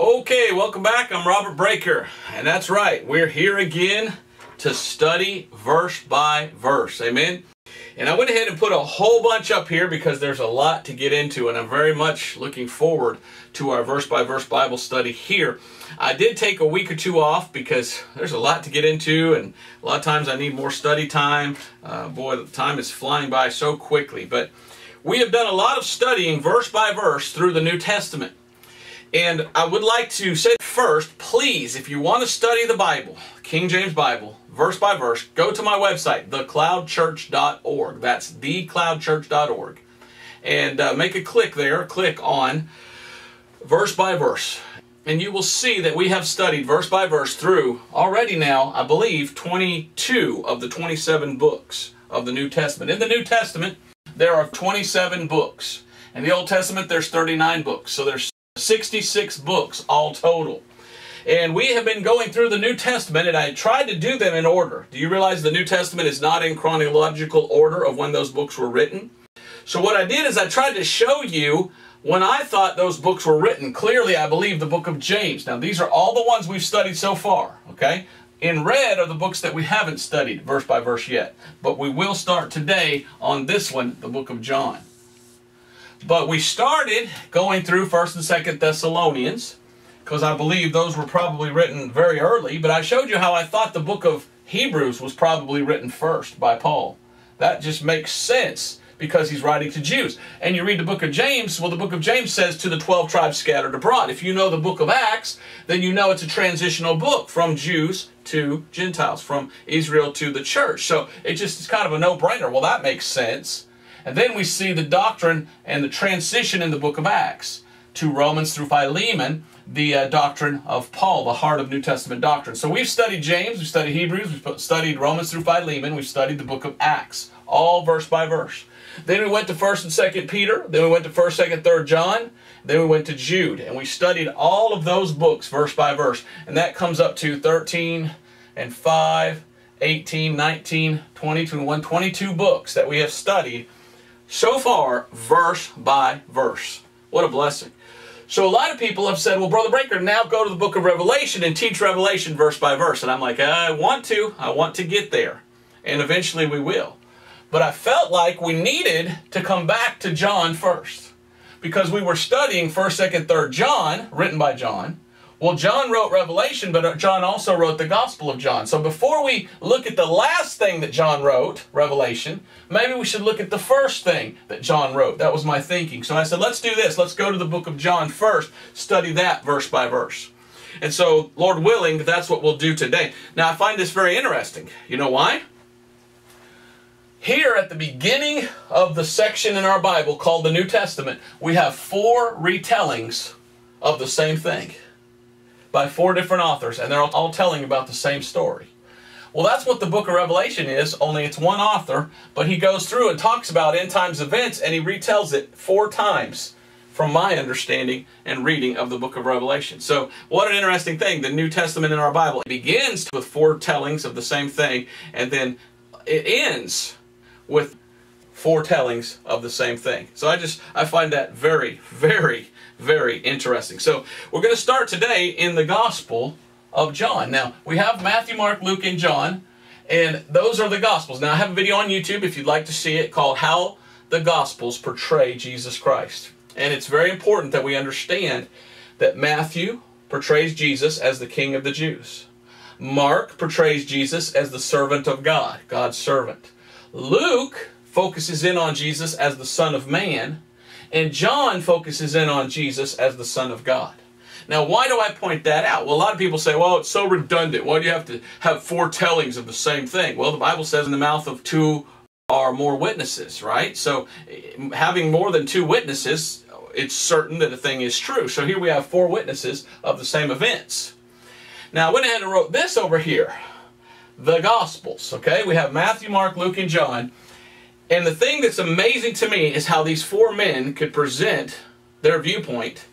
Okay, welcome back. I'm Robert Breaker, and that's right, we're here again to study verse by verse. Amen. And I went ahead and put a whole bunch up here because there's a lot to get into, and I'm very much looking forward to our verse by verse Bible study here. I did take a week or two off because there's a lot to get into, and a lot of times I need more study time. Uh, boy, the time is flying by so quickly. But we have done a lot of studying verse by verse through the New Testament. And I would like to say first, please, if you want to study the Bible, King James Bible, verse by verse, go to my website, thecloudchurch.org. That's thecloudchurch.org. And uh, make a click there, click on verse by verse. And you will see that we have studied verse by verse through already now, I believe, 22 of the 27 books of the New Testament. In the New Testament, there are 27 books. In the Old Testament, there's 39 books. So there's 66 books all total. And we have been going through the New Testament, and I tried to do them in order. Do you realize the New Testament is not in chronological order of when those books were written? So, what I did is I tried to show you when I thought those books were written. Clearly, I believe the book of James. Now, these are all the ones we've studied so far, okay? In red are the books that we haven't studied verse by verse yet. But we will start today on this one, the book of John. But we started going through 1st and 2nd Thessalonians because I believe those were probably written very early, but I showed you how I thought the book of Hebrews was probably written first by Paul. That just makes sense because he's writing to Jews. And you read the book of James, well, the book of James says to the 12 tribes scattered abroad. If you know the book of Acts, then you know it's a transitional book from Jews to Gentiles, from Israel to the church. So it just is kind of a no brainer. Well, that makes sense. And then we see the doctrine and the transition in the book of Acts to Romans through Philemon, the uh, doctrine of Paul, the heart of New Testament doctrine. So we've studied James, we've studied Hebrews, we've studied Romans through Philemon, we've studied the book of Acts, all verse by verse. Then we went to 1st and 2nd Peter, then we went to 1st, 2nd, 3rd John, then we went to Jude, and we studied all of those books verse by verse. And that comes up to 13 and 5, 18, 19, 20, 21, 22 books that we have studied so far, verse by verse. What a blessing. So a lot of people have said, well, Brother Breaker, now go to the book of Revelation and teach Revelation verse by verse. And I'm like, I want to. I want to get there. And eventually we will. But I felt like we needed to come back to John first. Because we were studying 1st, 2nd, 3rd John, written by John. Well, John wrote Revelation, but uh, John also wrote the Gospel of John. So before we look at the last thing that John wrote, Revelation, maybe we should look at the first thing that John wrote. That was my thinking. So I said, let's do this. Let's go to the book of John first, study that verse by verse. And so, Lord willing, that's what we'll do today. Now, I find this very interesting. You know why? Here at the beginning of the section in our Bible called the New Testament, we have four retellings of the same thing by four different authors, and they're all telling about the same story. Well, that's what the book of Revelation is, only it's one author, but he goes through and talks about end times events, and he retells it four times from my understanding and reading of the book of Revelation. So, what an interesting thing. The New Testament in our Bible begins with four tellings of the same thing, and then it ends with four tellings of the same thing. So I just I find that very very very interesting. So we're going to start today in the Gospel of John. Now, we have Matthew, Mark, Luke, and John, and those are the Gospels. Now, I have a video on YouTube if you'd like to see it called How the Gospels Portray Jesus Christ. And it's very important that we understand that Matthew portrays Jesus as the King of the Jews. Mark portrays Jesus as the servant of God, God's servant. Luke focuses in on Jesus as the Son of Man, and John focuses in on Jesus as the Son of God. Now, why do I point that out? Well, a lot of people say, well, it's so redundant. Why do you have to have four tellings of the same thing? Well, the Bible says in the mouth of two are more witnesses, right? So, having more than two witnesses, it's certain that a thing is true. So, here we have four witnesses of the same events. Now, I went ahead and wrote this over here the Gospels, okay? We have Matthew, Mark, Luke, and John. And the thing that's amazing to me is how these four men could present their viewpoint,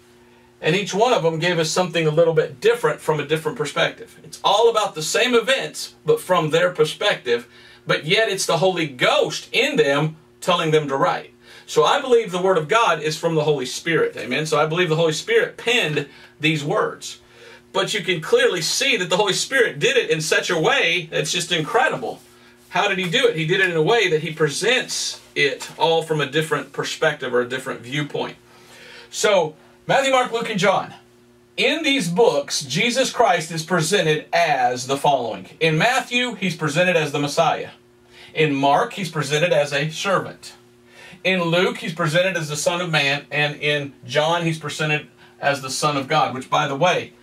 and each one of them gave us something a little bit different from a different perspective. It's all about the same events, but from their perspective, but yet it's the Holy Ghost in them telling them to write. So I believe the Word of God is from the Holy Spirit. Amen. So I believe the Holy Spirit penned these words. But you can clearly see that the Holy Spirit did it in such a way that's just incredible. How did he do it? He did it in a way that he presents it all from a different perspective or a different viewpoint. So, Matthew, Mark, Luke, and John. In these books, Jesus Christ is presented as the following. In Matthew, he's presented as the Messiah. In Mark, he's presented as a servant. In Luke, he's presented as the Son of Man. And in John, he's presented as the Son of God, which, by the way,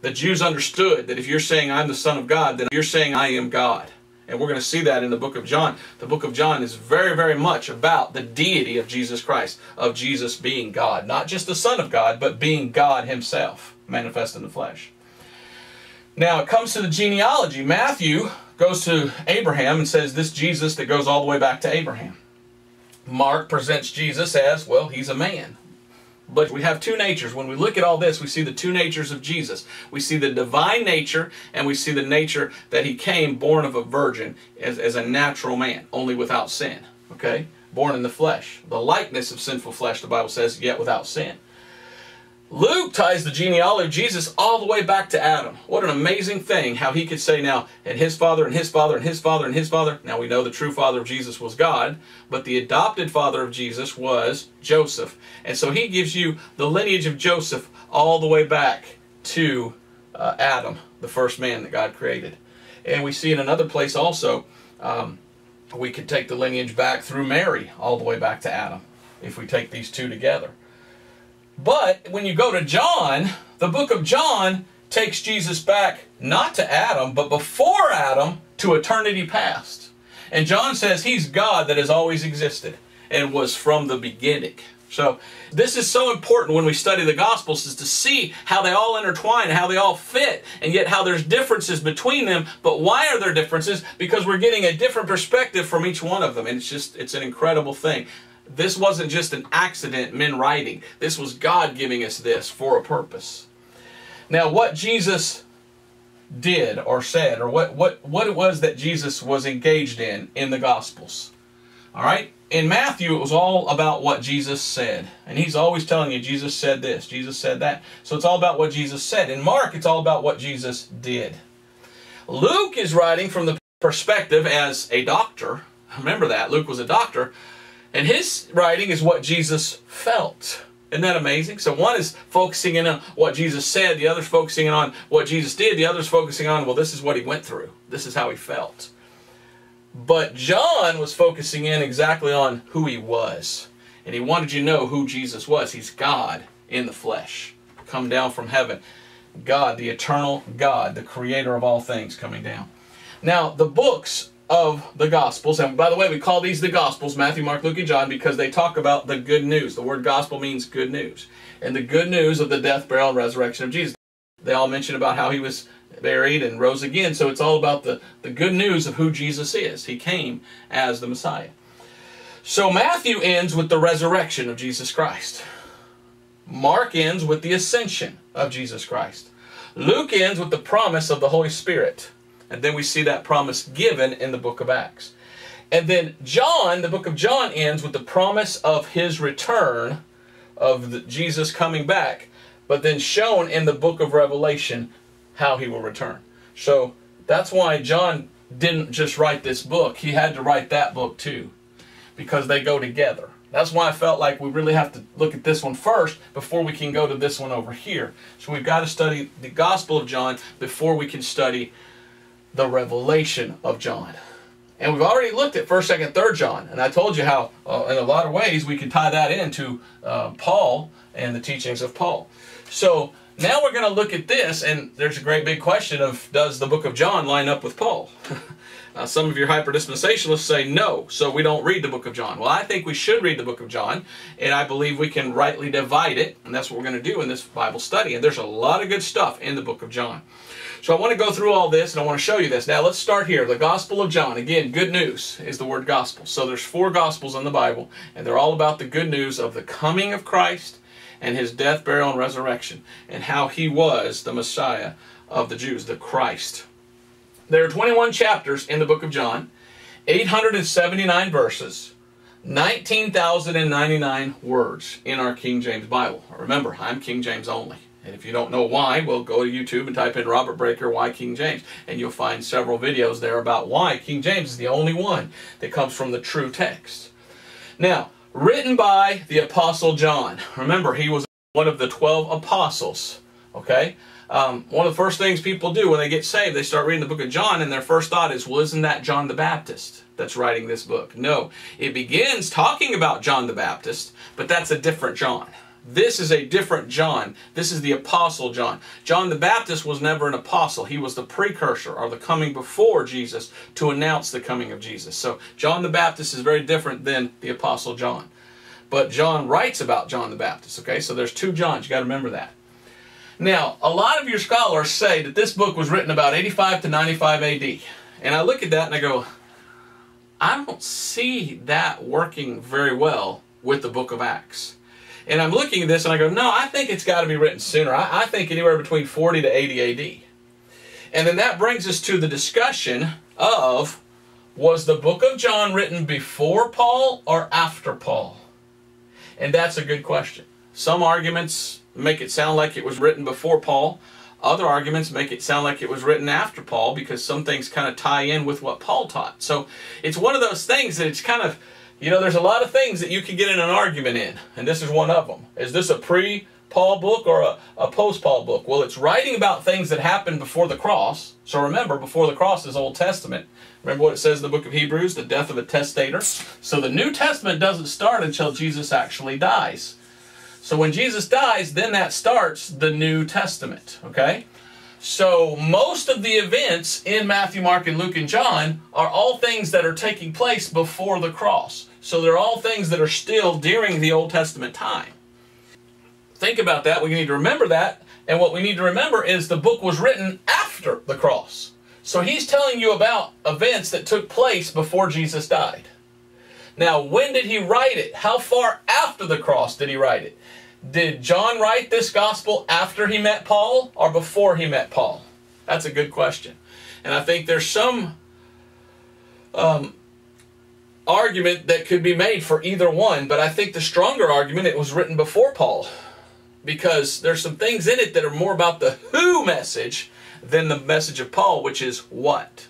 the Jews understood that if you're saying I'm the Son of God, then you're saying I am God. And we're going to see that in the book of John. The book of John is very, very much about the deity of Jesus Christ, of Jesus being God. Not just the Son of God, but being God himself, manifest in the flesh. Now, it comes to the genealogy. Matthew goes to Abraham and says, This Jesus that goes all the way back to Abraham. Mark presents Jesus as, well, he's a man. But we have two natures. When we look at all this, we see the two natures of Jesus. We see the divine nature, and we see the nature that he came born of a virgin as, as a natural man, only without sin. Okay? Born in the flesh. The likeness of sinful flesh, the Bible says, yet without sin. Luke ties the genealogy of Jesus all the way back to Adam. What an amazing thing how he could say now, and his father, and his father, and his father, and his father. Now we know the true father of Jesus was God, but the adopted father of Jesus was Joseph. And so he gives you the lineage of Joseph all the way back to uh, Adam, the first man that God created. And we see in another place also, um, we could take the lineage back through Mary all the way back to Adam if we take these two together. But when you go to John, the book of John takes Jesus back not to Adam, but before Adam to eternity past. And John says he's God that has always existed and was from the beginning. So this is so important when we study the Gospels is to see how they all intertwine, how they all fit, and yet how there's differences between them. But why are there differences? Because we're getting a different perspective from each one of them. And it's just, it's an incredible thing. This wasn't just an accident, men writing. This was God giving us this for a purpose. Now, what Jesus did or said, or what, what, what it was that Jesus was engaged in in the Gospels. All right? In Matthew, it was all about what Jesus said. And he's always telling you, Jesus said this, Jesus said that. So it's all about what Jesus said. In Mark, it's all about what Jesus did. Luke is writing from the perspective as a doctor. Remember that. Luke was a doctor. And his writing is what Jesus felt. Isn't that amazing? So one is focusing in on what Jesus said, the other's focusing in on what Jesus did, the other's focusing on, well, this is what he went through. This is how he felt. But John was focusing in exactly on who he was. And he wanted you to know who Jesus was. He's God in the flesh, come down from heaven. God, the eternal God, the creator of all things, coming down. Now, the books of the Gospels. And by the way, we call these the Gospels, Matthew, Mark, Luke, and John, because they talk about the good news. The word gospel means good news. And the good news of the death, burial, and resurrection of Jesus. They all mention about how he was buried and rose again. So it's all about the, the good news of who Jesus is. He came as the Messiah. So Matthew ends with the resurrection of Jesus Christ. Mark ends with the ascension of Jesus Christ. Luke ends with the promise of the Holy Spirit. And then we see that promise given in the book of Acts. And then John, the book of John ends with the promise of his return, of the, Jesus coming back, but then shown in the book of Revelation how he will return. So that's why John didn't just write this book, he had to write that book too, because they go together. That's why I felt like we really have to look at this one first before we can go to this one over here. So we've got to study the Gospel of John before we can study the revelation of John. And we've already looked at 1st, 2nd, 3rd John. And I told you how, uh, in a lot of ways, we can tie that into uh, Paul and the teachings of Paul. So now we're going to look at this, and there's a great big question of does the book of John line up with Paul? some of your hyper-dispensationalists say no, so we don't read the book of John. Well, I think we should read the book of John, and I believe we can rightly divide it, and that's what we're going to do in this Bible study. And there's a lot of good stuff in the book of John. So I want to go through all this and I want to show you this. Now let's start here. The Gospel of John. Again, good news is the word gospel. So there's four gospels in the Bible and they're all about the good news of the coming of Christ and his death, burial, and resurrection and how he was the Messiah of the Jews, the Christ. There are 21 chapters in the book of John, 879 verses. 19,099 words in our King James Bible. Remember, I'm King James only. And if you don't know why, well, go to YouTube and type in Robert Breaker, Why King James. And you'll find several videos there about why King James is the only one that comes from the true text. Now, written by the Apostle John. Remember, he was one of the 12 apostles. Okay? Um, one of the first things people do when they get saved, they start reading the book of John, and their first thought is, well, isn't that John the Baptist that's writing this book? No. It begins talking about John the Baptist, but that's a different John. This is a different John. This is the Apostle John. John the Baptist was never an apostle. He was the precursor or the coming before Jesus to announce the coming of Jesus. So John the Baptist is very different than the Apostle John. But John writes about John the Baptist, okay? So there's two Johns. You got to remember that. Now, a lot of your scholars say that this book was written about 85 to 95 AD. And I look at that and I go, I don't see that working very well with the book of Acts. And I'm looking at this and I go, no, I think it's got to be written sooner. I, I think anywhere between 40 to 80 AD. And then that brings us to the discussion of was the book of John written before Paul or after Paul? And that's a good question. Some arguments make it sound like it was written before Paul. Other arguments make it sound like it was written after Paul because some things kind of tie in with what Paul taught. So it's one of those things that it's kind of, you know, there's a lot of things that you can get in an argument in, and this is one of them. Is this a pre Paul book or a, a post Paul book? Well, it's writing about things that happened before the cross. So remember, before the cross is Old Testament. Remember what it says in the book of Hebrews, the death of a testator? So the New Testament doesn't start until Jesus actually dies. So when Jesus dies, then that starts the New Testament, okay? So most of the events in Matthew, Mark, and Luke, and John are all things that are taking place before the cross. So they're all things that are still during the Old Testament time. Think about that. We need to remember that. And what we need to remember is the book was written after the cross. So he's telling you about events that took place before Jesus died. Now, when did he write it? How far after the cross did he write it? Did John write this gospel after he met Paul or before he met Paul? That's a good question. And I think there's some um, argument that could be made for either one, but I think the stronger argument it was written before Paul because there's some things in it that are more about the who message than the message of Paul, which is what.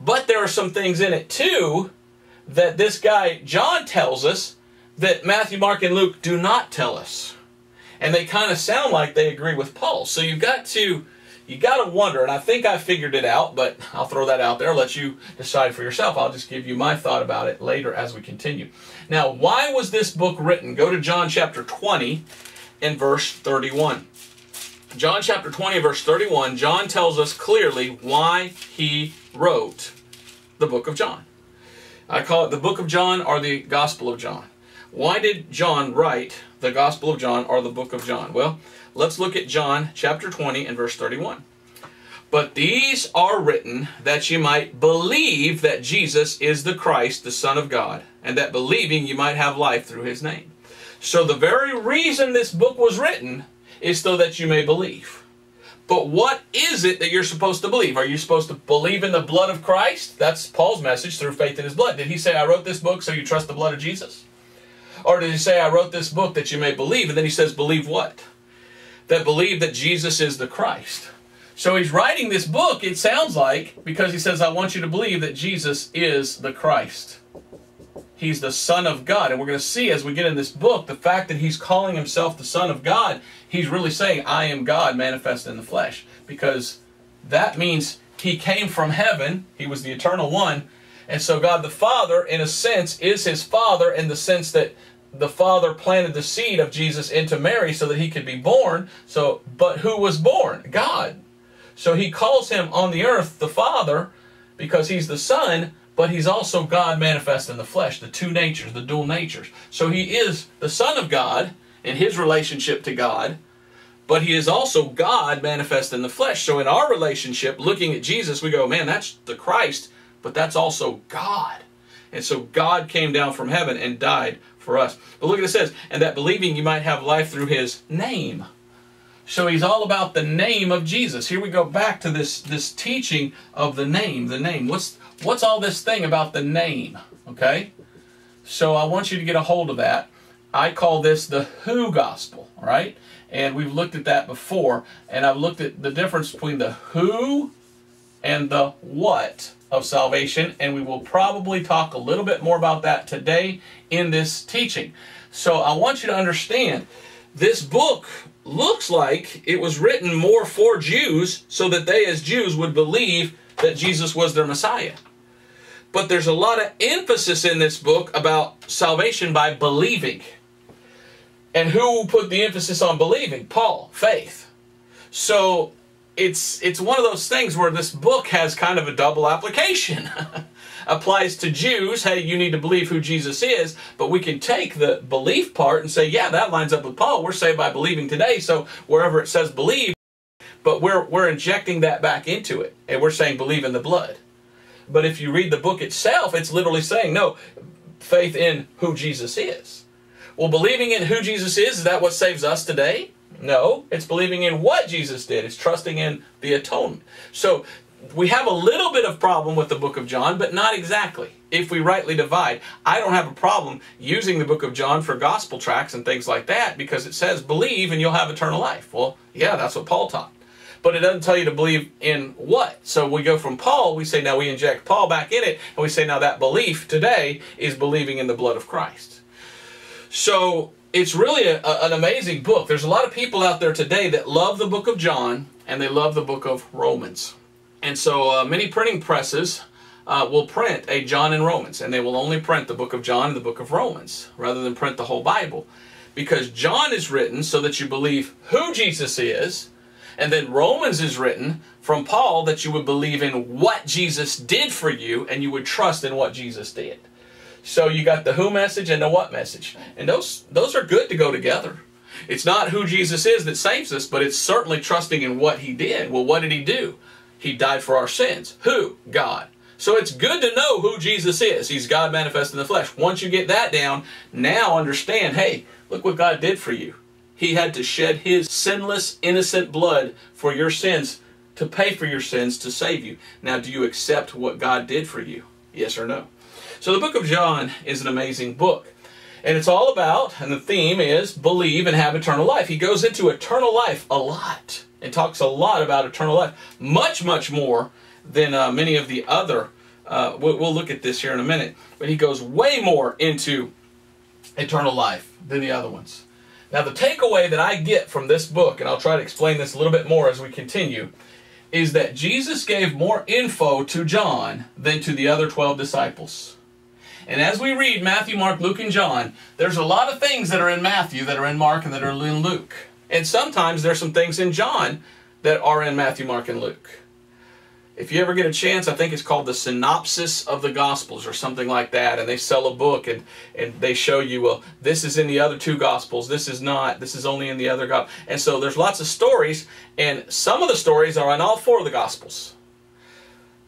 But there are some things in it too that this guy John tells us that Matthew, Mark, and Luke do not tell us. And they kind of sound like they agree with Paul. So you've got to you got to wonder, and I think I figured it out, but I'll throw that out there, let you decide for yourself. I'll just give you my thought about it later as we continue. Now, why was this book written? Go to John chapter 20 and verse 31. John chapter 20 verse 31, John tells us clearly why he wrote the book of John. I call it the book of John or the Gospel of John. Why did John write the Gospel of John or the book of John? Well, let's look at John chapter 20 and verse 31. But these are written that you might believe that Jesus is the Christ, the Son of God, and that believing you might have life through his name. So the very reason this book was written is so that you may believe. But what is it that you're supposed to believe? Are you supposed to believe in the blood of Christ? That's Paul's message through faith in his blood. Did he say, I wrote this book so you trust the blood of Jesus? Or did he say, I wrote this book that you may believe? And then he says, believe what? That believe that Jesus is the Christ. So he's writing this book, it sounds like, because he says, I want you to believe that Jesus is the Christ. He's the Son of God. And we're going to see as we get in this book, the fact that he's calling himself the Son of God, he's really saying, I am God manifest in the flesh. Because that means he came from heaven, he was the eternal one. And so God the Father, in a sense, is his Father in the sense that the father planted the seed of Jesus into Mary so that he could be born. So, but who was born? God. So he calls him on the earth the Father because he's the Son, but he's also God manifest in the flesh, the two natures, the dual natures. So he is the Son of God in his relationship to God, but he is also God manifest in the flesh. So in our relationship, looking at Jesus, we go, man, that's the Christ, but that's also God. And so God came down from heaven and died for us. But look at it says, and that believing you might have life through his name. So he's all about the name of Jesus. Here we go back to this, this teaching of the name, the name. What's, what's all this thing about the name? Okay? So I want you to get a hold of that. I call this the who gospel, right? And we've looked at that before, and I've looked at the difference between the who and the what of salvation, and we will probably talk a little bit more about that today in this teaching. So I want you to understand this book looks like it was written more for Jews so that they, as Jews, would believe that Jesus was their Messiah. But there's a lot of emphasis in this book about salvation by believing. And who put the emphasis on believing? Paul, faith. So it's it's one of those things where this book has kind of a double application. Applies to Jews, hey, you need to believe who Jesus is, but we can take the belief part and say, yeah, that lines up with Paul. We're saved by believing today, so wherever it says believe, but we're we're injecting that back into it, and we're saying believe in the blood. But if you read the book itself, it's literally saying, no, faith in who Jesus is. Well, believing in who Jesus is, is that what saves us today? No, it's believing in what Jesus did. It's trusting in the atonement. So we have a little bit of problem with the book of John, but not exactly. If we rightly divide, I don't have a problem using the book of John for gospel tracts and things like that because it says believe and you'll have eternal life. Well, yeah, that's what Paul taught. But it doesn't tell you to believe in what. So we go from Paul, we say now we inject Paul back in it, and we say now that belief today is believing in the blood of Christ. So it's really a, a, an amazing book. There's a lot of people out there today that love the book of John and they love the book of Romans. And so uh, many printing presses uh, will print a John and Romans, and they will only print the book of John and the book of Romans rather than print the whole Bible. Because John is written so that you believe who Jesus is, and then Romans is written from Paul that you would believe in what Jesus did for you and you would trust in what Jesus did. So you got the who message and the what message. And those those are good to go together. It's not who Jesus is that saves us, but it's certainly trusting in what he did. Well, what did he do? He died for our sins. Who? God. So it's good to know who Jesus is. He's God manifest in the flesh. Once you get that down, now understand, hey, look what God did for you. He had to shed his sinless, innocent blood for your sins to pay for your sins to save you. Now, do you accept what God did for you? Yes or no? So the book of John is an amazing book. And it's all about, and the theme is believe and have eternal life. He goes into eternal life a lot and talks a lot about eternal life. Much, much more than uh, many of the other. Uh, we'll, we'll look at this here in a minute. But he goes way more into eternal life than the other ones. Now, the takeaway that I get from this book, and I'll try to explain this a little bit more as we continue, is that Jesus gave more info to John than to the other 12 disciples. And as we read Matthew, Mark, Luke, and John, there's a lot of things that are in Matthew that are in Mark and that are in Luke. And sometimes there's some things in John that are in Matthew, Mark, and Luke. If you ever get a chance, I think it's called the Synopsis of the Gospels or something like that. And they sell a book and, and they show you, well, this is in the other two Gospels, this is not, this is only in the other Gospels. And so there's lots of stories, and some of the stories are in all four of the Gospels.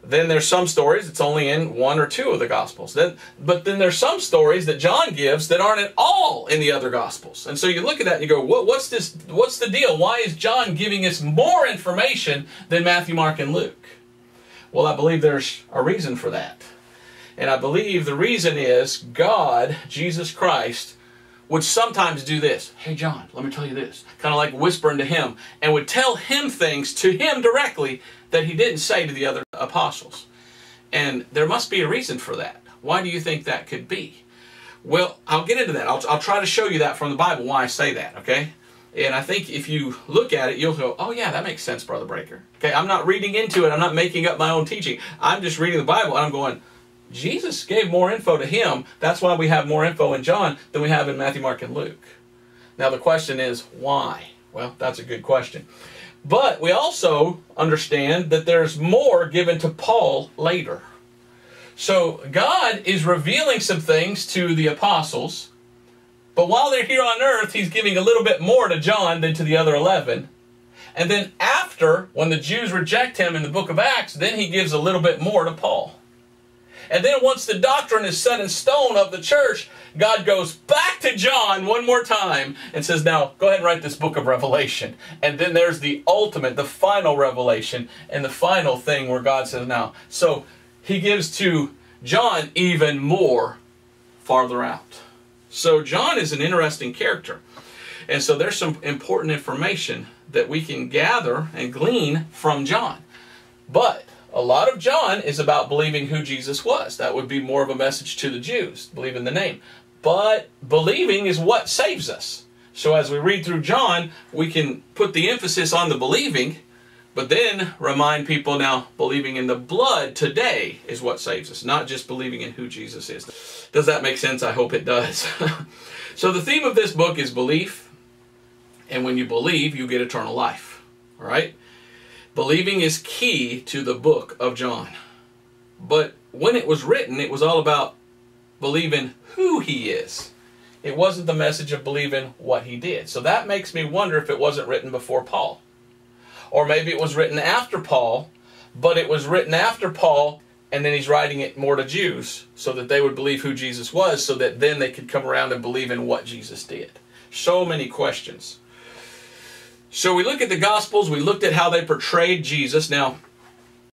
Then there's some stories it's only in one or two of the Gospels. Then, but then there's some stories that John gives that aren't at all in the other Gospels. And so you look at that and you go, what, what's this? What's the deal? Why is John giving us more information than Matthew, Mark, and Luke? Well, I believe there's a reason for that. And I believe the reason is God, Jesus Christ, would sometimes do this. Hey, John, let me tell you this. Kind of like whispering to him and would tell him things to him directly that he didn't say to the other apostles. And there must be a reason for that. Why do you think that could be? Well, I'll get into that. I'll, I'll try to show you that from the Bible, why I say that, okay? And I think if you look at it, you'll go, oh yeah, that makes sense, Brother Breaker. Okay, I'm not reading into it. I'm not making up my own teaching. I'm just reading the Bible and I'm going, Jesus gave more info to him. That's why we have more info in John than we have in Matthew, Mark, and Luke. Now the question is, why? Well, that's a good question. But we also understand that there's more given to Paul later. So God is revealing some things to the apostles, but while they're here on earth, he's giving a little bit more to John than to the other 11. And then after, when the Jews reject him in the book of Acts, then he gives a little bit more to Paul. And then once the doctrine is set in stone of the church, God goes back to John one more time and says, Now go ahead and write this book of Revelation. And then there's the ultimate, the final revelation, and the final thing where God says, Now. So he gives to John even more farther out. So John is an interesting character. And so there's some important information that we can gather and glean from John. But a lot of John is about believing who Jesus was. That would be more of a message to the Jews, believe in the name. But believing is what saves us. So as we read through John, we can put the emphasis on the believing, but then remind people now believing in the blood today is what saves us, not just believing in who Jesus is. Does that make sense? I hope it does. so the theme of this book is belief, and when you believe, you get eternal life. All right? Believing is key to the book of John. But when it was written, it was all about believing who he is. It wasn't the message of believing what he did. So that makes me wonder if it wasn't written before Paul. Or maybe it was written after Paul, but it was written after Paul and then he's writing it more to Jews so that they would believe who Jesus was so that then they could come around and believe in what Jesus did. So many questions. So we look at the Gospels, we looked at how they portrayed Jesus. Now,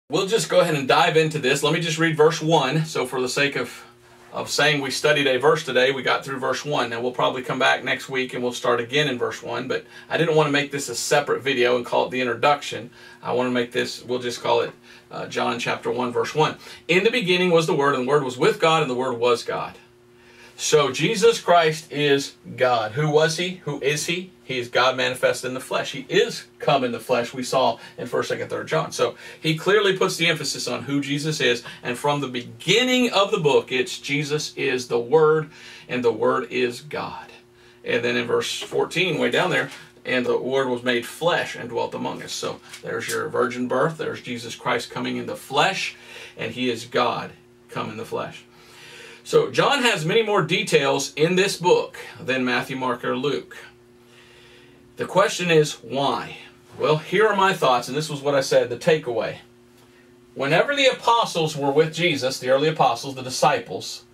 we'll just go ahead and dive into this. Let me just read verse 1. So, for the sake of, of saying we studied a verse today, we got through verse 1. Now, we'll probably come back next week and we'll start again in verse 1. But I didn't want to make this a separate video and call it the introduction. I want to make this, we'll just call it uh, John chapter 1, verse 1. In the beginning was the Word, and the Word was with God, and the Word was God. So Jesus Christ is God. Who was he? Who is he? He is God manifest in the flesh. He is come in the flesh, we saw in 1st, 2nd, 3rd John. So he clearly puts the emphasis on who Jesus is. And from the beginning of the book, it's Jesus is the Word, and the Word is God. And then in verse 14, way down there, and the Word was made flesh and dwelt among us. So there's your virgin birth. There's Jesus Christ coming in the flesh, and he is God come in the flesh. So John has many more details in this book than Matthew, Mark, or Luke. The question is why? Well, here are my thoughts, and this was what I said, the takeaway. Whenever the apostles were with Jesus, the early apostles, the disciples,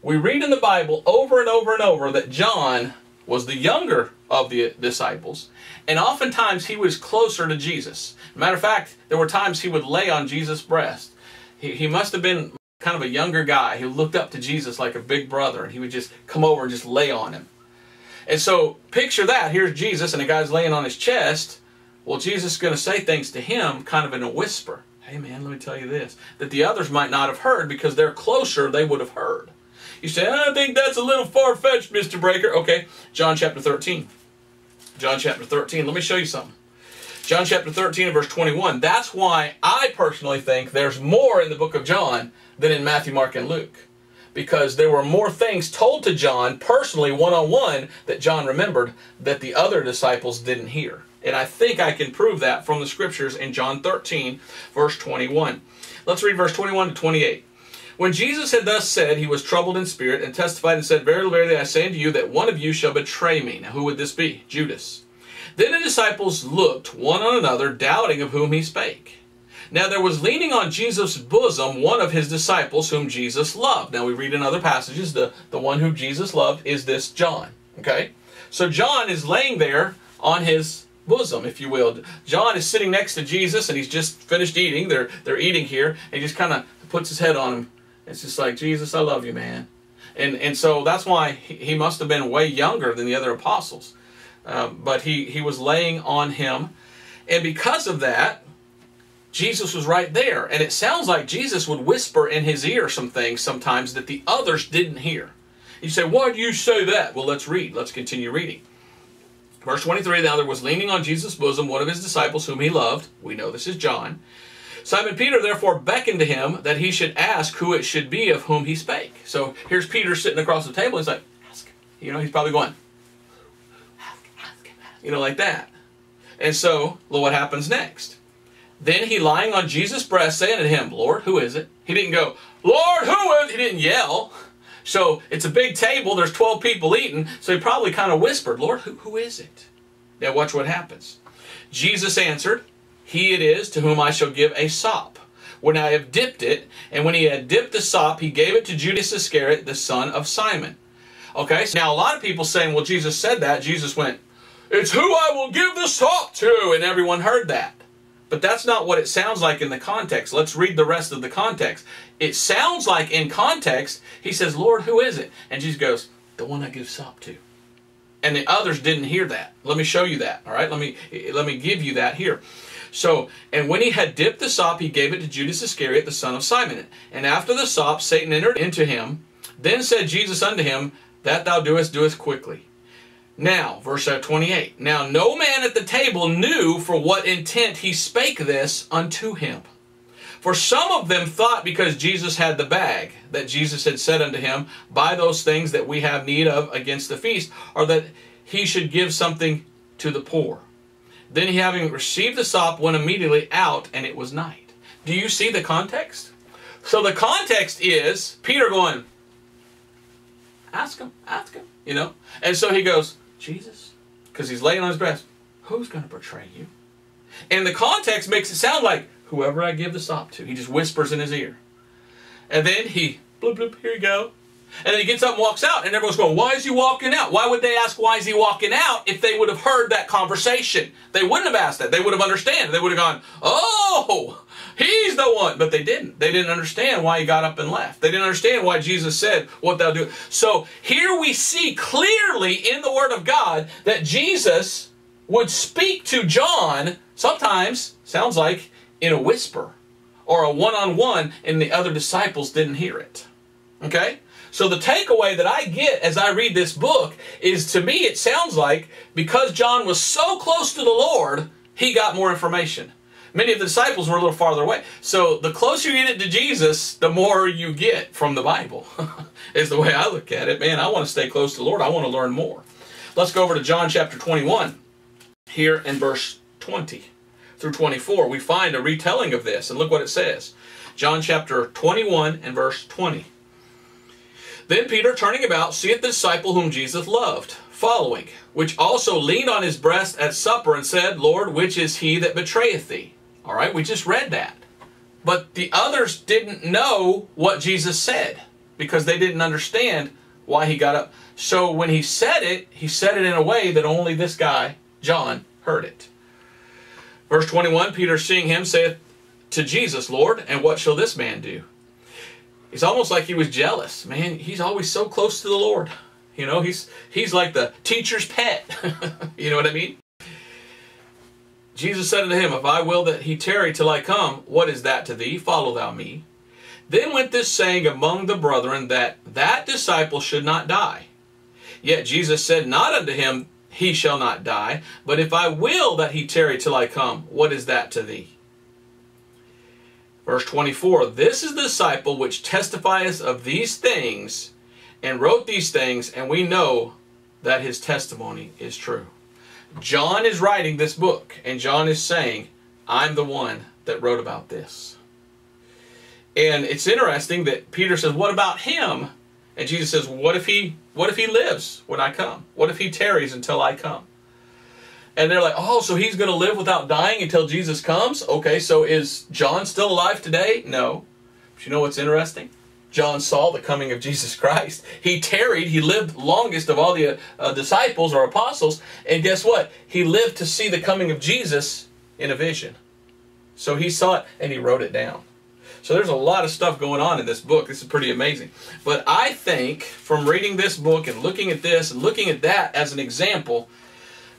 we read in the Bible over and over and over that John was the younger of the disciples, and oftentimes he was closer to Jesus. Matter of fact, there were times he would lay on Jesus' breast. He, he must have been kind of a younger guy who looked up to Jesus like a big brother, and he would just come over and just lay on him. And so picture that. Here's Jesus, and a guy's laying on his chest. Well, Jesus is going to say things to him kind of in a whisper. Hey, man, let me tell you this. That the others might not have heard because they're closer, they would have heard. You say, I think that's a little far fetched, Mr. Breaker. Okay, John chapter 13. John chapter 13. Let me show you something. John chapter 13 and verse 21. That's why I personally think there's more in the book of John than in Matthew, Mark, and Luke. Because there were more things told to John personally, one on one, that John remembered that the other disciples didn't hear. And I think I can prove that from the scriptures in John 13, verse 21. Let's read verse 21 to 28. When Jesus had thus said, he was troubled in spirit and testified and said, Verily, verily, I say unto you that one of you shall betray me. Now, who would this be? Judas. Then the disciples looked one on another, doubting of whom he spake. Now there was leaning on Jesus' bosom one of his disciples whom Jesus loved. Now we read in other passages, the, the one whom Jesus loved is this John. Okay? So John is laying there on his bosom, if you will. John is sitting next to Jesus and he's just finished eating. They're, they're eating here. And he just kind of puts his head on him. It's just like, Jesus, I love you, man. And, and so that's why he, must have been way younger than the other apostles. Um, but he, he was laying on him. And because of that, Jesus was right there. And it sounds like Jesus would whisper in his ear some things sometimes that the others didn't hear. You say, why do you say that? Well, let's read. Let's continue reading. Verse 23 Now there was leaning on Jesus' bosom one of his disciples whom he loved. We know this is John. Simon Peter therefore beckoned to him that he should ask who it should be of whom he spake. So here's Peter sitting across the table. He's like, ask. You know, he's probably going, ask, ask, ask. You know, like that. And so, look what happens next. Then he lying on Jesus' breast, saying to him, Lord, who is it? He didn't go, Lord, who is it? He didn't yell. So it's a big table, there's 12 people eating, so he probably kind of whispered, Lord, who, who is it? Now watch what happens. Jesus answered, He it is to whom I shall give a sop, when I have dipped it. And when he had dipped the sop, he gave it to Judas Iscariot, the son of Simon. Okay, so now a lot of people saying, well, Jesus said that. Jesus went, It's who I will give the sop to. And everyone heard that. But that's not what it sounds like in the context. Let's read the rest of the context. It sounds like in context, he says, Lord, who is it? And Jesus goes, the one I give sop to. And the others didn't hear that. Let me show you that. All right, let me let me give you that here. So, and when he had dipped the sop, he gave it to Judas Iscariot, the son of Simon. And after the sop, Satan entered into him. Then said Jesus unto him, That thou doest, doest quickly. Now, verse uh, 28. Now no man at the table knew for what intent he spake this unto him. For some of them thought because Jesus had the bag, that Jesus had said unto him, Buy those things that we have need of against the feast, or that he should give something to the poor. Then he, having received the sop, went immediately out, and it was night. Do you see the context? So the context is Peter going, Ask him, ask him, you know? And so he goes, Jesus, because he's laying on his breast, who's going to betray you? And the context makes it sound like whoever I give the sop to. He just whispers in his ear. And then he, bloop, bloop, here you go. And then he gets up and walks out, and everyone's going, Why is he walking out? Why would they ask, Why is he walking out if they would have heard that conversation? They wouldn't have asked that. They would have understood. They would have gone, Oh, he's the one. But they didn't. They didn't understand why he got up and left. They didn't understand why Jesus said what they'll do. So here we see clearly in the Word of God that Jesus would speak to John, sometimes, sounds like, in a whisper or a one on one, and the other disciples didn't hear it. Okay? So the takeaway that I get as I read this book is to me it sounds like because John was so close to the Lord, he got more information. Many of the disciples were a little farther away. So the closer you get to Jesus, the more you get from the Bible. is the way I look at it. Man, I want to stay close to the Lord. I want to learn more. Let's go over to John chapter 21 here in verse 20 through 24. We find a retelling of this and look what it says. John chapter 21 and verse 20. Then Peter, turning about, seeth the disciple whom Jesus loved, following, which also leaned on his breast at supper and said, Lord, which is he that betrayeth thee? All right, we just read that. But the others didn't know what Jesus said because they didn't understand why he got up. So when he said it, he said it in a way that only this guy, John, heard it. Verse 21 Peter seeing him saith to Jesus, Lord, and what shall this man do? It's almost like he was jealous. Man, he's always so close to the Lord. You know, he's he's like the teacher's pet. you know what I mean? Jesus said unto him, If I will that he tarry till I come, what is that to thee? Follow thou me. Then went this saying among the brethren that that disciple should not die. Yet Jesus said not unto him, He shall not die, but if I will that he tarry till I come, what is that to thee? Verse 24 This is the disciple which testifieth of these things and wrote these things, and we know that his testimony is true. John is writing this book, and John is saying, I'm the one that wrote about this. And it's interesting that Peter says, What about him? And Jesus says, What if he what if he lives when I come? What if he tarries until I come? And they're like, oh, so he's going to live without dying until Jesus comes? Okay, so is John still alive today? No. But you know what's interesting? John saw the coming of Jesus Christ. He tarried, he lived longest of all the uh, disciples or apostles, and guess what? He lived to see the coming of Jesus in a vision. So he saw it and he wrote it down. So there's a lot of stuff going on in this book. This is pretty amazing. But I think from reading this book and looking at this and looking at that as an example,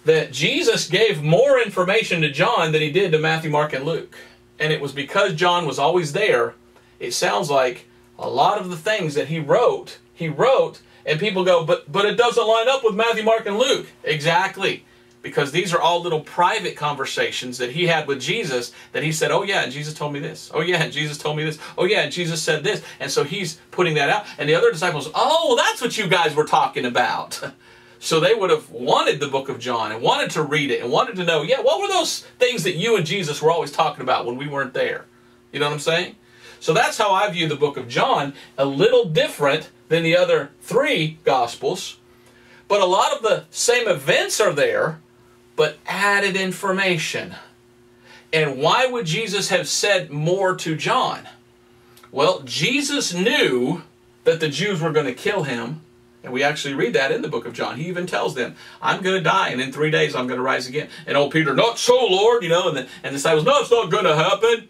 that Jesus gave more information to John than he did to Matthew, Mark, and Luke. And it was because John was always there, it sounds like a lot of the things that he wrote, he wrote, and people go, but, but it doesn't line up with Matthew, Mark, and Luke. Exactly. Because these are all little private conversations that he had with Jesus that he said, oh yeah, Jesus told me this. Oh yeah, Jesus told me this. Oh yeah, Jesus said this. And so he's putting that out. And the other disciples, oh, that's what you guys were talking about. So they would have wanted the book of John and wanted to read it and wanted to know, yeah, what were those things that you and Jesus were always talking about when we weren't there? You know what I'm saying? So that's how I view the book of John, a little different than the other three gospels. But a lot of the same events are there, but added information. And why would Jesus have said more to John? Well, Jesus knew that the Jews were going to kill him And we actually read that in the book of John. He even tells them, I'm going to die, and in three days I'm going to rise again. And old Peter, not so, Lord, you know, and the, and the disciples, no, it's not going to happen.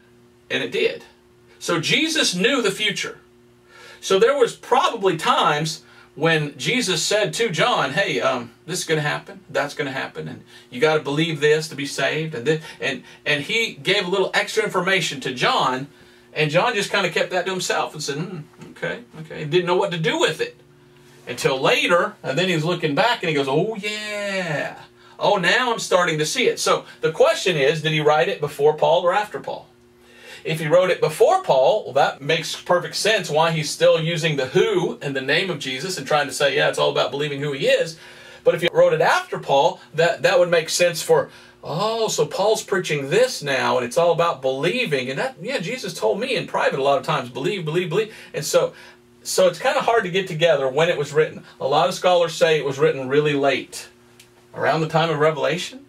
And it did. So Jesus knew the future. So there was probably times when Jesus said to John, "Hey, um, this is going to happen. That's going to happen, and you got to believe this to be saved." And then, and and he gave a little extra information to John, and John just kind of kept that to himself and said, hmm, "Okay, okay." He didn't know what to do with it until later, and then he was looking back and he goes, "Oh yeah, oh now I'm starting to see it." So the question is, did he write it before Paul or after Paul? If he wrote it before Paul, well, that makes perfect sense why he's still using the who and the name of Jesus and trying to say, yeah, it's all about believing who he is. But if he wrote it after Paul, that, that would make sense for, oh, so Paul's preaching this now and it's all about believing. And that, yeah, Jesus told me in private a lot of times, believe, believe, believe. And so, so it's kind of hard to get together when it was written. A lot of scholars say it was written really late, around the time of Revelation.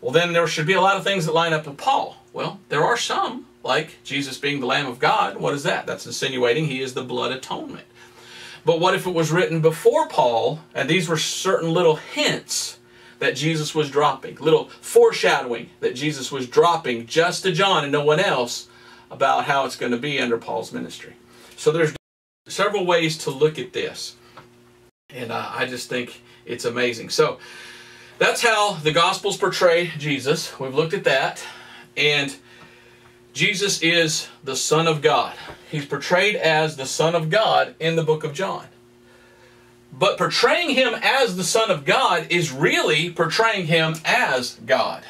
Well, then there should be a lot of things that line up with Paul. Well, there are some, like Jesus being the Lamb of God. What is that? That's insinuating he is the blood atonement. But what if it was written before Paul, and these were certain little hints that Jesus was dropping, little foreshadowing that Jesus was dropping just to John and no one else about how it's going to be under Paul's ministry. So there's several ways to look at this. And uh, I just think it's amazing. So that's how the Gospels portray Jesus. We've looked at that. And Jesus is the Son of God. He's portrayed as the Son of God in the book of John. But portraying him as the Son of God is really portraying him as God.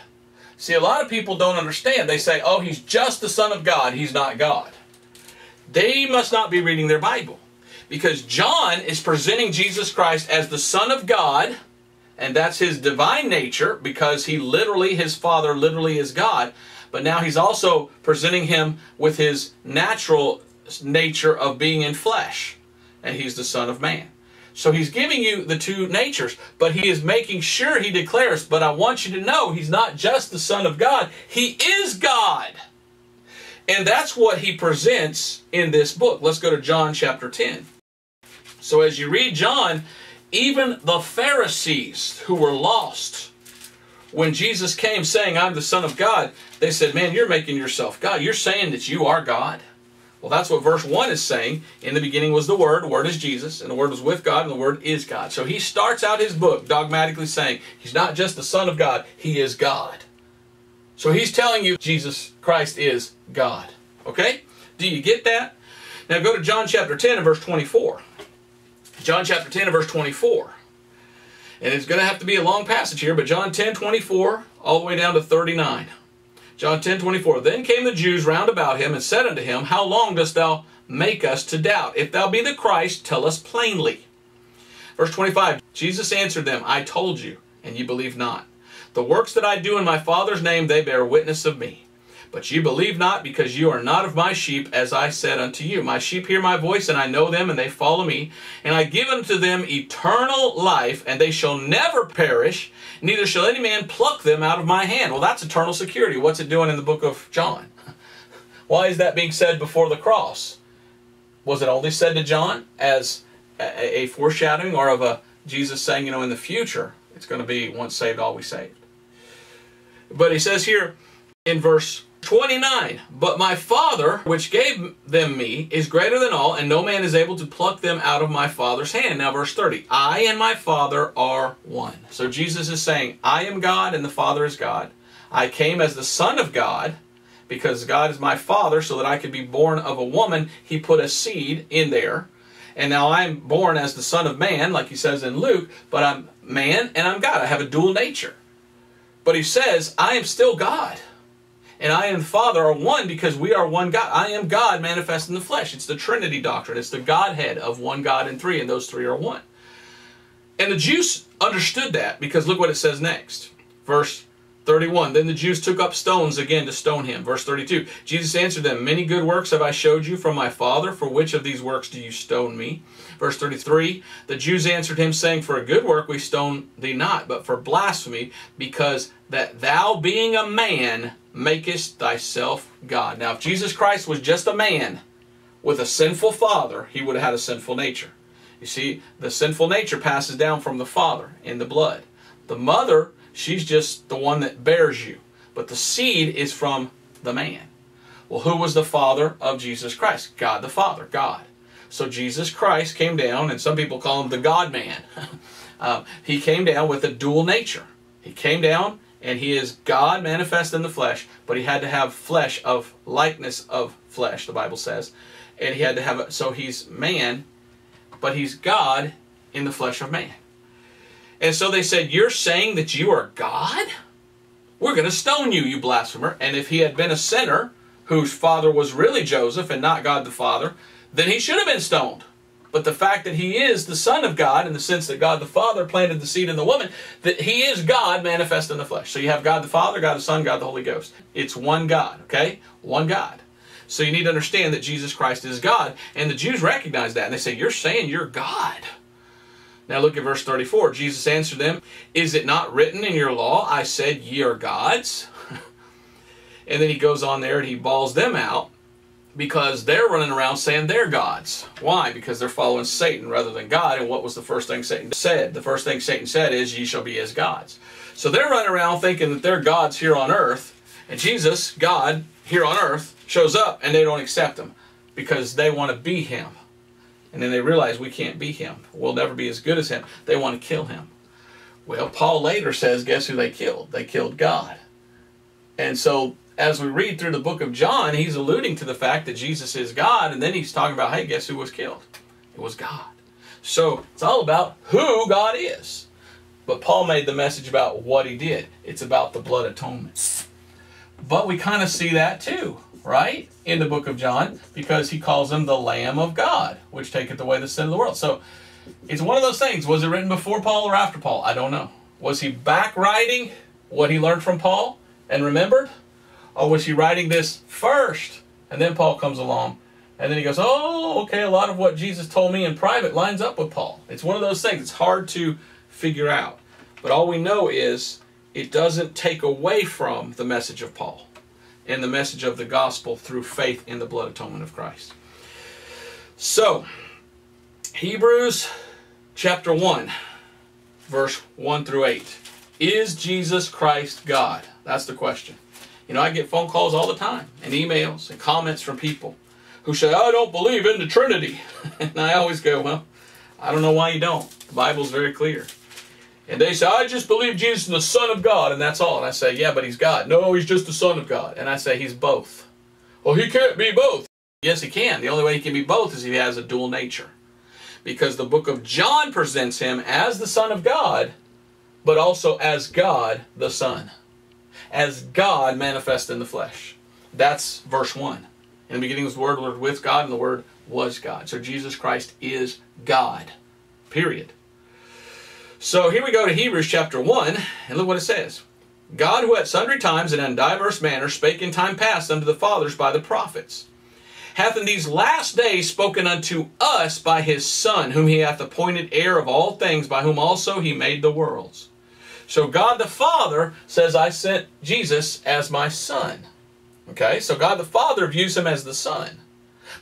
See, a lot of people don't understand. They say, oh, he's just the Son of God, he's not God. They must not be reading their Bible. Because John is presenting Jesus Christ as the Son of God, and that's his divine nature, because he literally, his Father literally is God. But now he's also presenting him with his natural nature of being in flesh. And he's the Son of Man. So he's giving you the two natures, but he is making sure he declares, but I want you to know he's not just the Son of God, he is God. And that's what he presents in this book. Let's go to John chapter 10. So as you read John, even the Pharisees who were lost, when Jesus came saying, I'm the Son of God, they said, Man, you're making yourself God. You're saying that you are God. Well, that's what verse 1 is saying. In the beginning was the Word, the Word is Jesus, and the Word was with God, and the Word is God. So he starts out his book dogmatically saying, He's not just the Son of God, He is God. So he's telling you Jesus Christ is God. Okay? Do you get that? Now go to John chapter 10 and verse 24. John chapter 10 and verse 24. And it's going to have to be a long passage here, but John 10, 24, all the way down to 39. John 10, 24. Then came the Jews round about him and said unto him, How long dost thou make us to doubt? If thou be the Christ, tell us plainly. Verse 25. Jesus answered them, I told you, and ye believe not. The works that I do in my Father's name, they bear witness of me. But ye believe not, because you are not of my sheep, as I said unto you. My sheep hear my voice, and I know them, and they follow me. And I give unto them eternal life, and they shall never perish, neither shall any man pluck them out of my hand. Well, that's eternal security. What's it doing in the book of John? Why is that being said before the cross? Was it only said to John as a, a foreshadowing or of a Jesus saying, you know, in the future, it's going to be once saved, always saved? But he says here in verse 29. But my Father, which gave them me, is greater than all, and no man is able to pluck them out of my Father's hand. Now, verse 30. I and my Father are one. So Jesus is saying, I am God and the Father is God. I came as the Son of God because God is my Father so that I could be born of a woman. He put a seed in there. And now I'm born as the Son of Man, like he says in Luke, but I'm man and I'm God. I have a dual nature. But he says, I am still God and I and the Father are one because we are one God. I am God manifest in the flesh. It's the Trinity doctrine. It's the Godhead of one God and three, and those three are one. And the Jews understood that because look what it says next. Verse 31. Then the Jews took up stones again to stone him. Verse 32. Jesus answered them, Many good works have I showed you from my Father. For which of these works do you stone me? Verse 33. The Jews answered him, saying, For a good work we stone thee not, but for blasphemy, because that thou being a man makest thyself God. Now, if Jesus Christ was just a man with a sinful father, he would have had a sinful nature. You see, the sinful nature passes down from the father in the blood. The mother, she's just the one that bears you. But the seed is from the man. Well, who was the father of Jesus Christ? God the Father, God. So Jesus Christ came down, and some people call him the God man. uh, he came down with a dual nature. He came down, and he is God manifest in the flesh, but he had to have flesh of likeness of flesh, the Bible says. And he had to have, a, so he's man, but he's God in the flesh of man. And so they said, You're saying that you are God? We're going to stone you, you blasphemer. And if he had been a sinner, whose father was really Joseph and not God the Father, then he should have been stoned. But the fact that he is the Son of God, in the sense that God the Father planted the seed in the woman, that he is God manifest in the flesh. So you have God the Father, God the Son, God the Holy Ghost. It's one God, okay? One God. So you need to understand that Jesus Christ is God. And the Jews recognize that. And they say, You're saying you're God. Now look at verse 34. Jesus answered them, Is it not written in your law, I said ye are gods? and then he goes on there and he bawls them out because they're running around saying they're gods. Why? Because they're following Satan rather than God. And what was the first thing Satan said? The first thing Satan said is, Ye shall be as gods. So they're running around thinking that they're gods here on earth. And Jesus, God, here on earth, shows up and they don't accept him because they want to be him. And then they realize we can't be him. We'll never be as good as him. They want to kill him. Well, Paul later says, guess who they killed? They killed God. And so as we read through the book of John, he's alluding to the fact that Jesus is God, and then he's talking about, hey, guess who was killed? It was God. So it's all about who God is. But Paul made the message about what he did. It's about the blood atonement. But we kind of see that too right? In the book of John, because he calls him the Lamb of God, which taketh away the sin of the world. So it's one of those things. Was it written before Paul or after Paul? I don't know. Was he back writing what he learned from Paul and remembered? Or was he writing this first and then Paul comes along and then he goes, Oh, okay, a lot of what Jesus told me in private lines up with Paul. It's one of those things. It's hard to figure out. But all we know is it doesn't take away from the message of Paul and the message of the gospel through faith in the blood atonement of Christ. So, Hebrews chapter 1, verse 1 through 8. Is Jesus Christ God? That's the question. You know, I get phone calls all the time, and emails, and comments from people who say, I don't believe in the Trinity. and I always go, well, I don't know why you don't. The Bible's very clear. And they say, I just believe Jesus is the Son of God, and that's all. And I say, yeah, but he's God. No, he's just the Son of God. And I say, he's both. Well, he can't be both. Yes, he can. The only way he can be both is he has a dual nature. Because the book of John presents him as the Son of God, but also as God the Son. As God manifest in the flesh. That's verse 1. In the beginning was the Word, Word with God, and the Word was God. So Jesus Christ is God. Period. So here we go to Hebrews chapter 1, and look what it says. God, who at sundry times and in diverse manners spake in time past unto the fathers by the prophets, hath in these last days spoken unto us by his Son, whom he hath appointed heir of all things, by whom also he made the worlds. So God the Father says, I sent Jesus as my Son. Okay, so God the Father views him as the Son.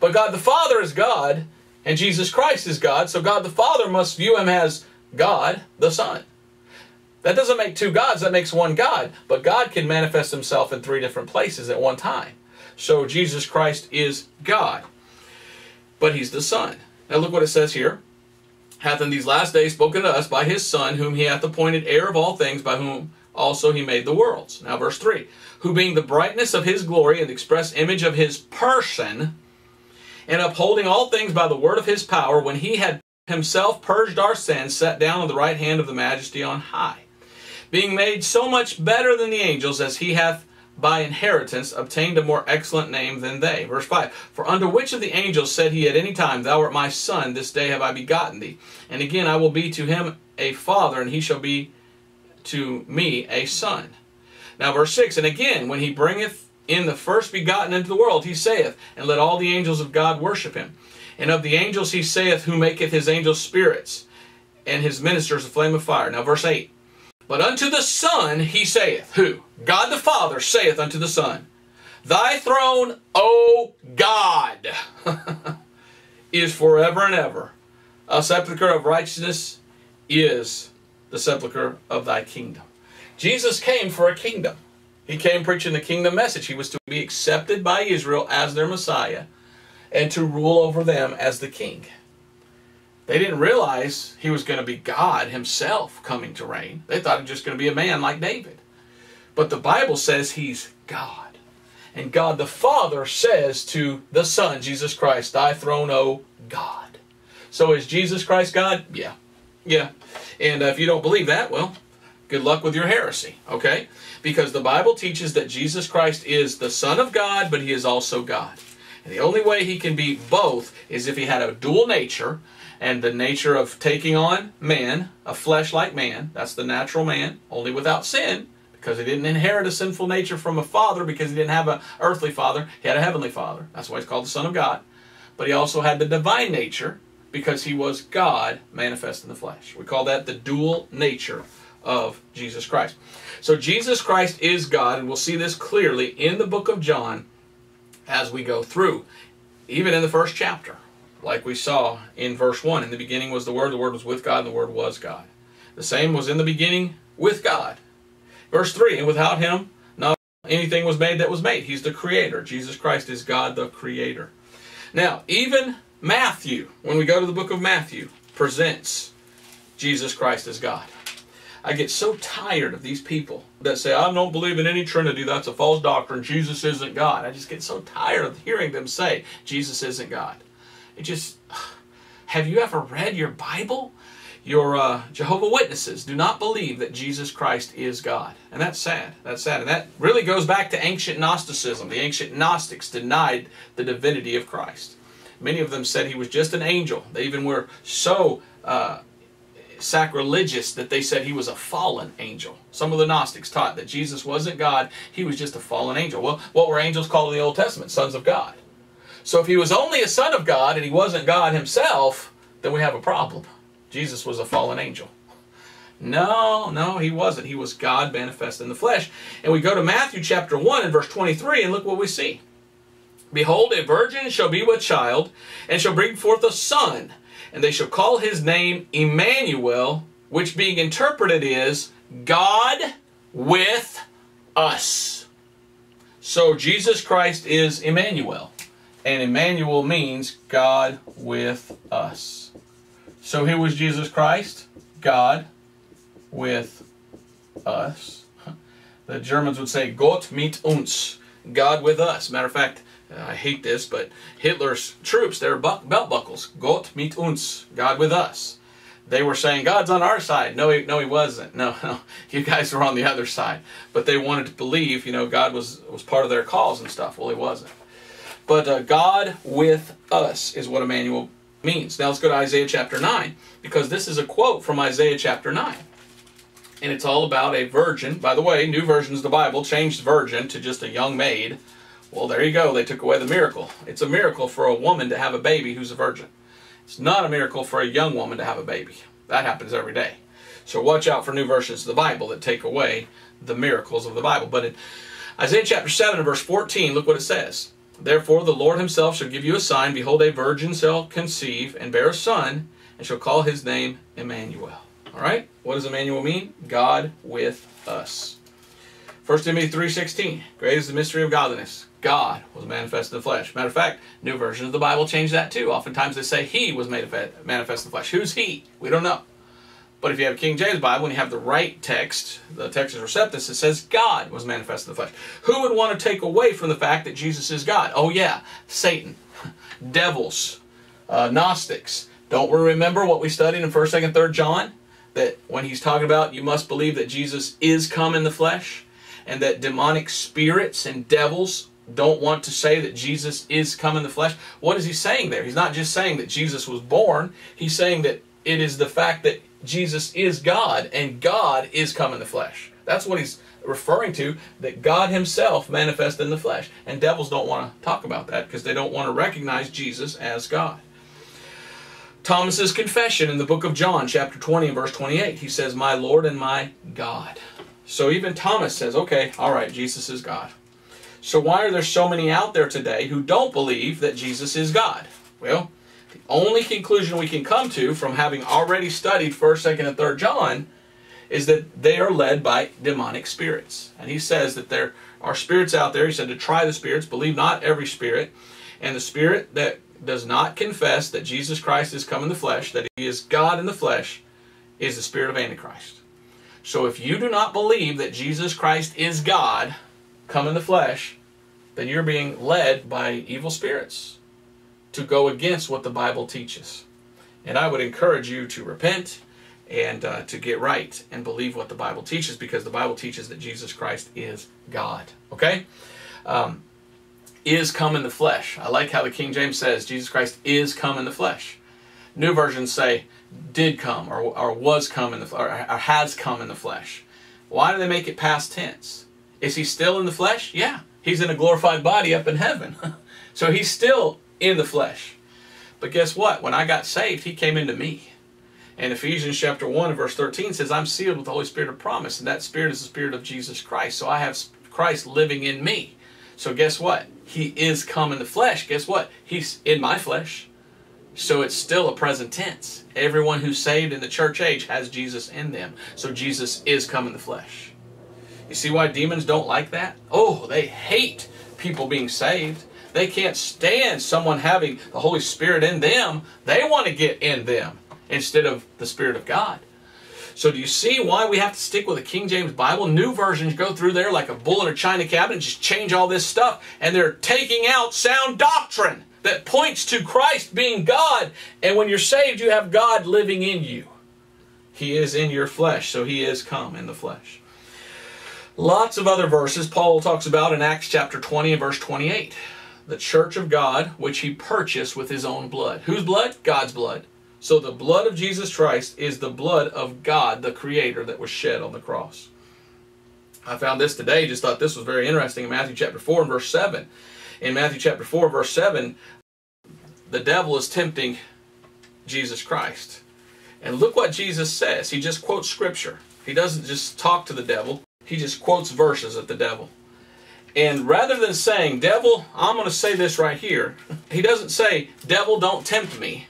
But God the Father is God, and Jesus Christ is God, so God the Father must view him as God the Son. That doesn't make two gods, that makes one God. But God can manifest himself in three different places at one time. So Jesus Christ is God. But he's the Son. Now look what it says here. Hath in these last days spoken to us by his Son, whom he hath appointed heir of all things, by whom also he made the worlds. Now verse 3. Who being the brightness of his glory and the express image of his person, and upholding all things by the word of his power, when he had himself purged our sins, sat down on the right hand of the majesty on high, being made so much better than the angels as he hath by inheritance obtained a more excellent name than they. Verse 5 For unto which of the angels said he at any time, Thou art my son, this day have I begotten thee? And again, I will be to him a father, and he shall be to me a son. Now, verse 6 And again, when he bringeth in the first begotten into the world, he saith, And let all the angels of God worship him. And of the angels he saith, Who maketh his angels spirits, and his ministers a flame of fire. Now, verse 8. But unto the Son he saith, Who? God the Father saith unto the Son, Thy throne, O God, is forever and ever. a sceptre of righteousness is the sceptre of thy kingdom. Jesus came for a kingdom. He came preaching the kingdom message. He was to be accepted by Israel as their Messiah and to rule over them as the king. They didn't realize he was going to be God himself coming to reign. They thought he was just going to be a man like David. But the Bible says he's God. And God the Father says to the Son, Jesus Christ, Thy throne, O God. So is Jesus Christ God? Yeah. Yeah. And if you don't believe that, well, good luck with your heresy, okay? Because the Bible teaches that Jesus Christ is the Son of God, but he is also God. And the only way he can be both is if he had a dual nature, and the nature of taking on man, a flesh like man, that's the natural man, only without sin, because he didn't inherit a sinful nature from a father because he didn't have an earthly father, he had a heavenly father. That's why he's called the Son of God. But he also had the divine nature because he was God manifest in the flesh. We call that the dual nature of Jesus Christ. So Jesus Christ is God, and we'll see this clearly in the book of John as we go through, even in the first chapter, like we saw in verse 1. In the beginning was the Word, the Word was with God, and the Word was God. The same was in the beginning with God. Verse 3 And without him, not anything was made that was made. He's the creator. Jesus Christ is God the creator. Now, even Matthew, when we go to the book of Matthew, presents Jesus Christ as God. I get so tired of these people that say, I don't believe in any Trinity. That's a false doctrine. Jesus isn't God. I just get so tired of hearing them say, Jesus isn't God. It just, have you ever read your Bible? Your uh, Jehovah Witnesses do not believe that Jesus Christ is God. And that's sad. That's sad. And that really goes back to ancient Gnosticism. The ancient Gnostics denied the divinity of Christ. Many of them said he was just an angel. They even were so uh, sacrilegious that they said he was a fallen angel. Some of the Gnostics taught that Jesus wasn't God, he was just a fallen angel. Well, what were angels called in the Old Testament? Sons of God. So if he was only a son of God and he wasn't God himself, then we have a problem. Jesus was a fallen angel. No, no, he wasn't. He was God manifest in the flesh. And we go to Matthew chapter 1 and verse 23 and look what we see. Behold, a virgin shall be with child, and shall bring forth a son, and they shall call his name Emmanuel, which being interpreted is God with us. So Jesus Christ is Emmanuel, and Emmanuel means God with us. So who was Jesus Christ? God with us. The Germans would say Gott mit uns, God with us. Matter of fact, I hate this, but Hitler's troops, their belt buckles, Gott mit uns, God with us. They were saying, God's on our side. No, he, no, he wasn't. No, no, you guys were on the other side. But they wanted to believe, you know, God was, was part of their cause and stuff. Well, he wasn't. But uh, God with us is what Emmanuel means. Now let's go to Isaiah chapter 9, because this is a quote from Isaiah chapter 9. And it's all about a virgin. By the way, new versions of the Bible changed virgin to just a young maid well, there you go. They took away the miracle. It's a miracle for a woman to have a baby who's a virgin. It's not a miracle for a young woman to have a baby. That happens every day. So watch out for new versions of the Bible that take away the miracles of the Bible. But in Isaiah chapter 7 and verse 14, look what it says. Therefore the Lord himself shall give you a sign. Behold, a virgin shall conceive and bear a son, and shall call his name Emmanuel. All right? What does Emmanuel mean? God with us. 1 Timothy 3.16, great is the mystery of godliness. God was manifest in the flesh. Matter of fact, new version of the Bible changed that too. Oftentimes they say He was made manifest in the flesh. Who's He? We don't know. But if you have King James Bible and you have the right text, the Textus Receptus, it says God was manifest in the flesh. Who would want to take away from the fact that Jesus is God? Oh yeah, Satan, devils, uh, Gnostics. Don't we remember what we studied in 1st, 2nd, 3rd John? That when he's talking about you must believe that Jesus is come in the flesh and that demonic spirits and devils don't want to say that Jesus is come in the flesh. What is he saying there? He's not just saying that Jesus was born. He's saying that it is the fact that Jesus is God and God is come in the flesh. That's what he's referring to, that God himself manifested in the flesh. And devils don't want to talk about that because they don't want to recognize Jesus as God. Thomas's confession in the book of John, chapter 20 and verse 28, he says, My Lord and my God. So even Thomas says, okay, all right, Jesus is God. So why are there so many out there today who don't believe that Jesus is God? Well, only conclusion we can come to from having already studied 1st, 2nd, and 3rd John is that they are led by demonic spirits. And he says that there are spirits out there. He said to try the spirits, believe not every spirit. And the spirit that does not confess that Jesus Christ is come in the flesh, that he is God in the flesh, is the spirit of Antichrist. So if you do not believe that Jesus Christ is God, come in the flesh, then you're being led by evil spirits to go against what the Bible teaches. And I would encourage you to repent and uh, to get right and believe what the Bible teaches because the Bible teaches that Jesus Christ is God. Okay? Um, is come in the flesh. I like how the King James says Jesus Christ is come in the flesh. New versions say did come or, or was come in the or, or has come in the flesh. Why do they make it past tense? Is he still in the flesh? Yeah. He's in a glorified body up in heaven. so he's still in the flesh. But guess what? When I got saved, he came into me. And Ephesians chapter 1 verse 13 says, I'm sealed with the Holy Spirit of promise. And that Spirit is the Spirit of Jesus Christ. So I have Christ living in me. So guess what? He is come in the flesh. Guess what? He's in my flesh. So it's still a present tense. Everyone who's saved in the church age has Jesus in them. So Jesus is come in the flesh. You see why demons don't like that? Oh, they hate people being saved. They can't stand someone having the Holy Spirit in them. They want to get in them instead of the Spirit of God. So do you see why we have to stick with the King James Bible? New versions go through there like a bull in a china cabinet just change all this stuff. And they're taking out sound doctrine that points to Christ being God. And when you're saved, you have God living in you. He is in your flesh, so he is come in the flesh. Lots of other verses Paul talks about in Acts chapter 20 and verse 28. The church of God, which he purchased with his own blood. Whose blood? God's blood. So the blood of Jesus Christ is the blood of God, the Creator, that was shed on the cross. I found this today, just thought this was very interesting in Matthew chapter 4 and verse 7. In Matthew chapter 4, verse 7, the devil is tempting Jesus Christ. And look what Jesus says. He just quotes scripture. He doesn't just talk to the devil, he just quotes verses at the devil. And rather than saying, Devil, I'm going to say this right here, he doesn't say, Devil, don't tempt me.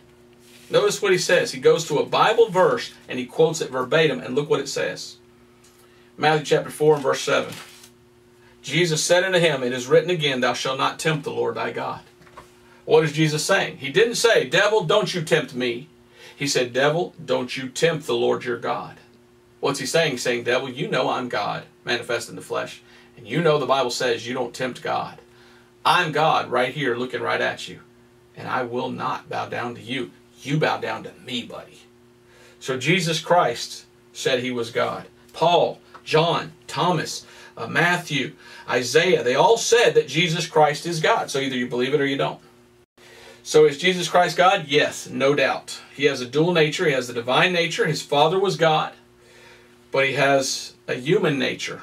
Notice what he says. He goes to a Bible verse and he quotes it verbatim, and look what it says. Matthew chapter 4 and verse 7. Jesus said unto him, It is written again, Thou shalt not tempt the Lord thy God. What is Jesus saying? He didn't say, Devil, don't you tempt me. He said, Devil, don't you tempt the Lord your God. What's he saying? He's saying, Devil, you know I'm God, manifest in the flesh. And you know the Bible says you don't tempt God. I'm God right here looking right at you. And I will not bow down to you. You bow down to me, buddy. So Jesus Christ said he was God. Paul, John, Thomas, uh, Matthew, Isaiah, they all said that Jesus Christ is God. So either you believe it or you don't. So is Jesus Christ God? Yes, no doubt. He has a dual nature. He has the divine nature. His father was God. But he has a human nature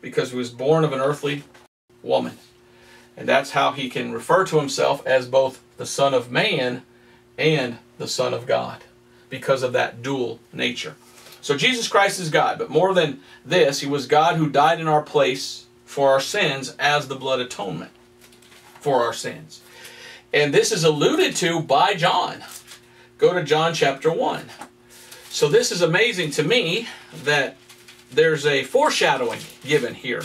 because he was born of an earthly woman. And that's how he can refer to himself as both the Son of Man and the Son of God because of that dual nature. So Jesus Christ is God, but more than this, he was God who died in our place for our sins as the blood atonement for our sins. And this is alluded to by John. Go to John chapter 1. So this is amazing to me that there's a foreshadowing given here.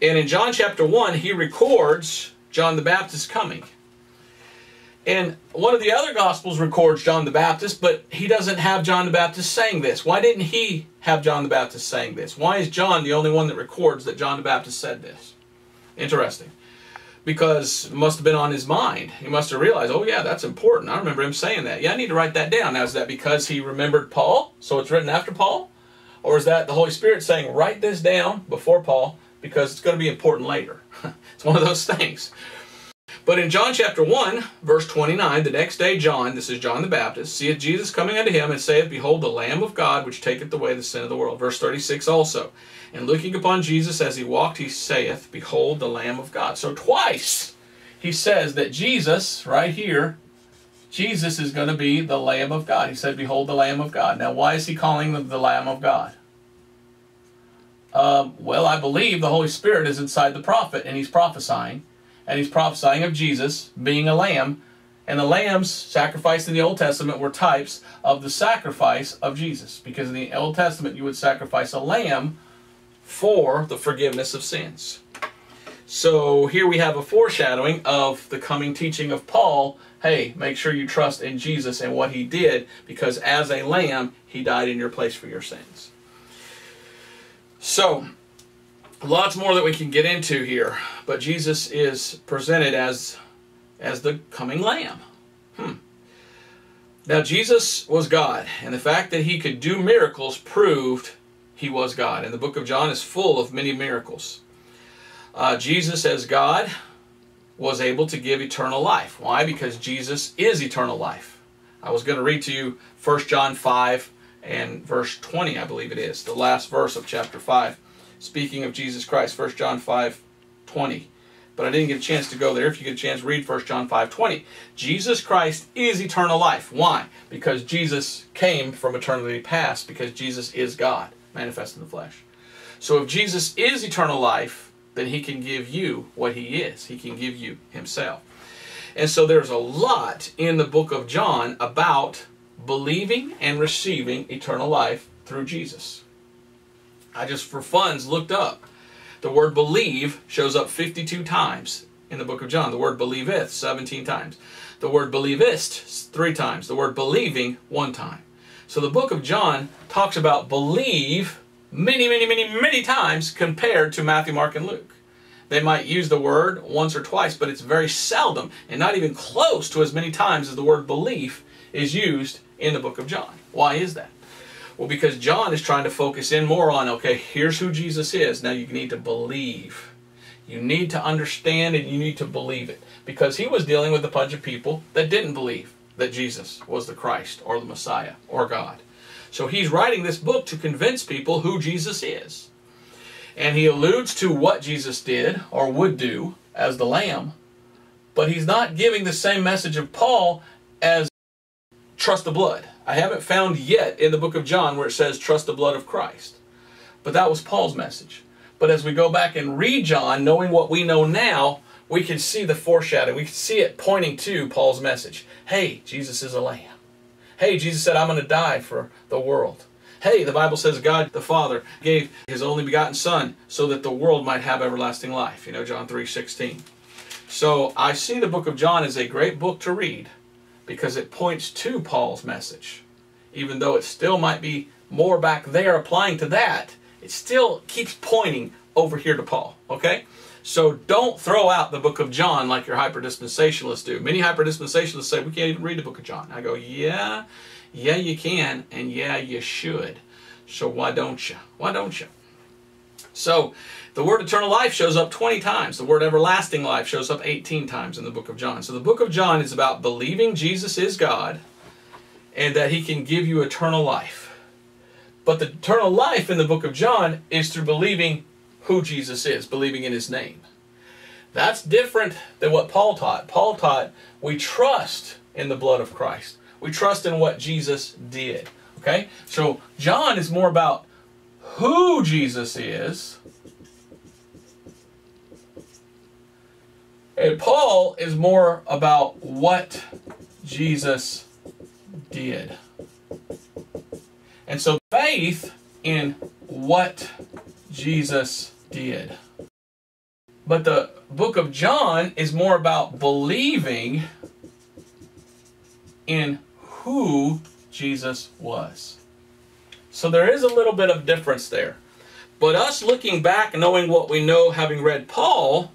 And in John chapter 1, he records John the Baptist coming. And one of the other Gospels records John the Baptist, but he doesn't have John the Baptist saying this. Why didn't he have John the Baptist saying this? Why is John the only one that records that John the Baptist said this? Interesting. Because it must have been on his mind. He must have realized, oh yeah, that's important. I remember him saying that. Yeah, I need to write that down. Now, is that because he remembered Paul? So it's written after Paul? Or is that the Holy Spirit saying, write this down before Paul because it's going to be important later? it's one of those things. But in John chapter 1, verse 29, the next day John, this is John the Baptist, seeth Jesus coming unto him and saith, Behold, the Lamb of God, which taketh away the sin of the world. Verse 36 also. And looking upon Jesus as he walked, he saith, Behold, the Lamb of God. So twice he says that Jesus, right here, Jesus is going to be the Lamb of God. He said, Behold, the Lamb of God. Now, why is he calling them the Lamb of God? Um, well, I believe the Holy Spirit is inside the prophet and he's prophesying and he's prophesying of Jesus being a lamb And the lambs sacrificed in the Old Testament were types of the sacrifice of Jesus. Because in the Old Testament, you would sacrifice a lamb for the forgiveness of sins. So here we have a foreshadowing of the coming teaching of Paul. Hey, make sure you trust in Jesus and what he did, because as a lamb, he died in your place for your sins. So, lots more that we can get into here, but Jesus is presented as as the coming lamb. Hmm. Now, Jesus was God, and the fact that he could do miracles proved he was God. And the book of John is full of many miracles. Uh, Jesus, as God, was able to give eternal life. Why? Because Jesus is eternal life. I was going to read to you 1 John 5 and verse 20, I believe it is, the last verse of chapter 5. Speaking of Jesus Christ, 1 John 5 20. But I didn't get a chance to go there. If you get a chance, read 1 John 5 20. Jesus Christ is eternal life. Why? Because Jesus came from eternity past, because Jesus is God, manifest in the flesh. So if Jesus is eternal life, then he can give you what he is. He can give you himself. And so there's a lot in the book of John about believing and receiving eternal life through Jesus. I just, for funds, looked up. The word believe shows up 52 times in the book of John. The word believeth, 17 times. The word believest, three times. The word believing, one time. So the book of John talks about believe many, many, many, many times compared to Matthew, Mark, and Luke. They might use the word once or twice, but it's very seldom and not even close to as many times as the word belief is used in the book of John. Why is that? Well, because John is trying to focus in more on, okay, here's who Jesus is. Now you need to believe. You need to understand and you need to believe it. Because he was dealing with a bunch of people that didn't believe that Jesus was the Christ or the Messiah or God. So he's writing this book to convince people who Jesus is. And he alludes to what Jesus did or would do as the Lamb, but he's not giving the same message of Paul as trust the blood. I haven't found yet in the book of John where it says trust the blood of Christ. But that was Paul's message. But as we go back and read John, knowing what we know now, we can see the foreshadowing. We can see it pointing to Paul's message. Hey, Jesus is a lamb. Hey, Jesus said, I'm going to die for the world. Hey, the Bible says God the Father gave his only begotten Son so that the world might have everlasting life. You know, John 3 16. So I see the book of John as a great book to read because it points to Paul's message. Even though it still might be more back there applying to that, it still keeps pointing over here to Paul. Okay? So don't throw out the book of John like your hyperdispensationalists do. Many hyperdispensationalists say, we can't even read the book of John. I go, yeah, yeah, you can, and yeah, you should. So why don't you? Why don't you? So the word eternal life shows up 20 times. The word everlasting life shows up 18 times in the book of John. So the book of John is about believing Jesus is God and that he can give you eternal life. But the eternal life in the book of John is through believing who Jesus is, believing in his name. That's different than what Paul taught. Paul taught we trust in the blood of Christ. We trust in what Jesus did. Okay? So John is more about who Jesus is. And Paul is more about what Jesus did. And so faith in what Jesus did. But the book of John is more about believing in who Jesus was. So there is a little bit of difference there. But us looking back, knowing what we know, having read Paul,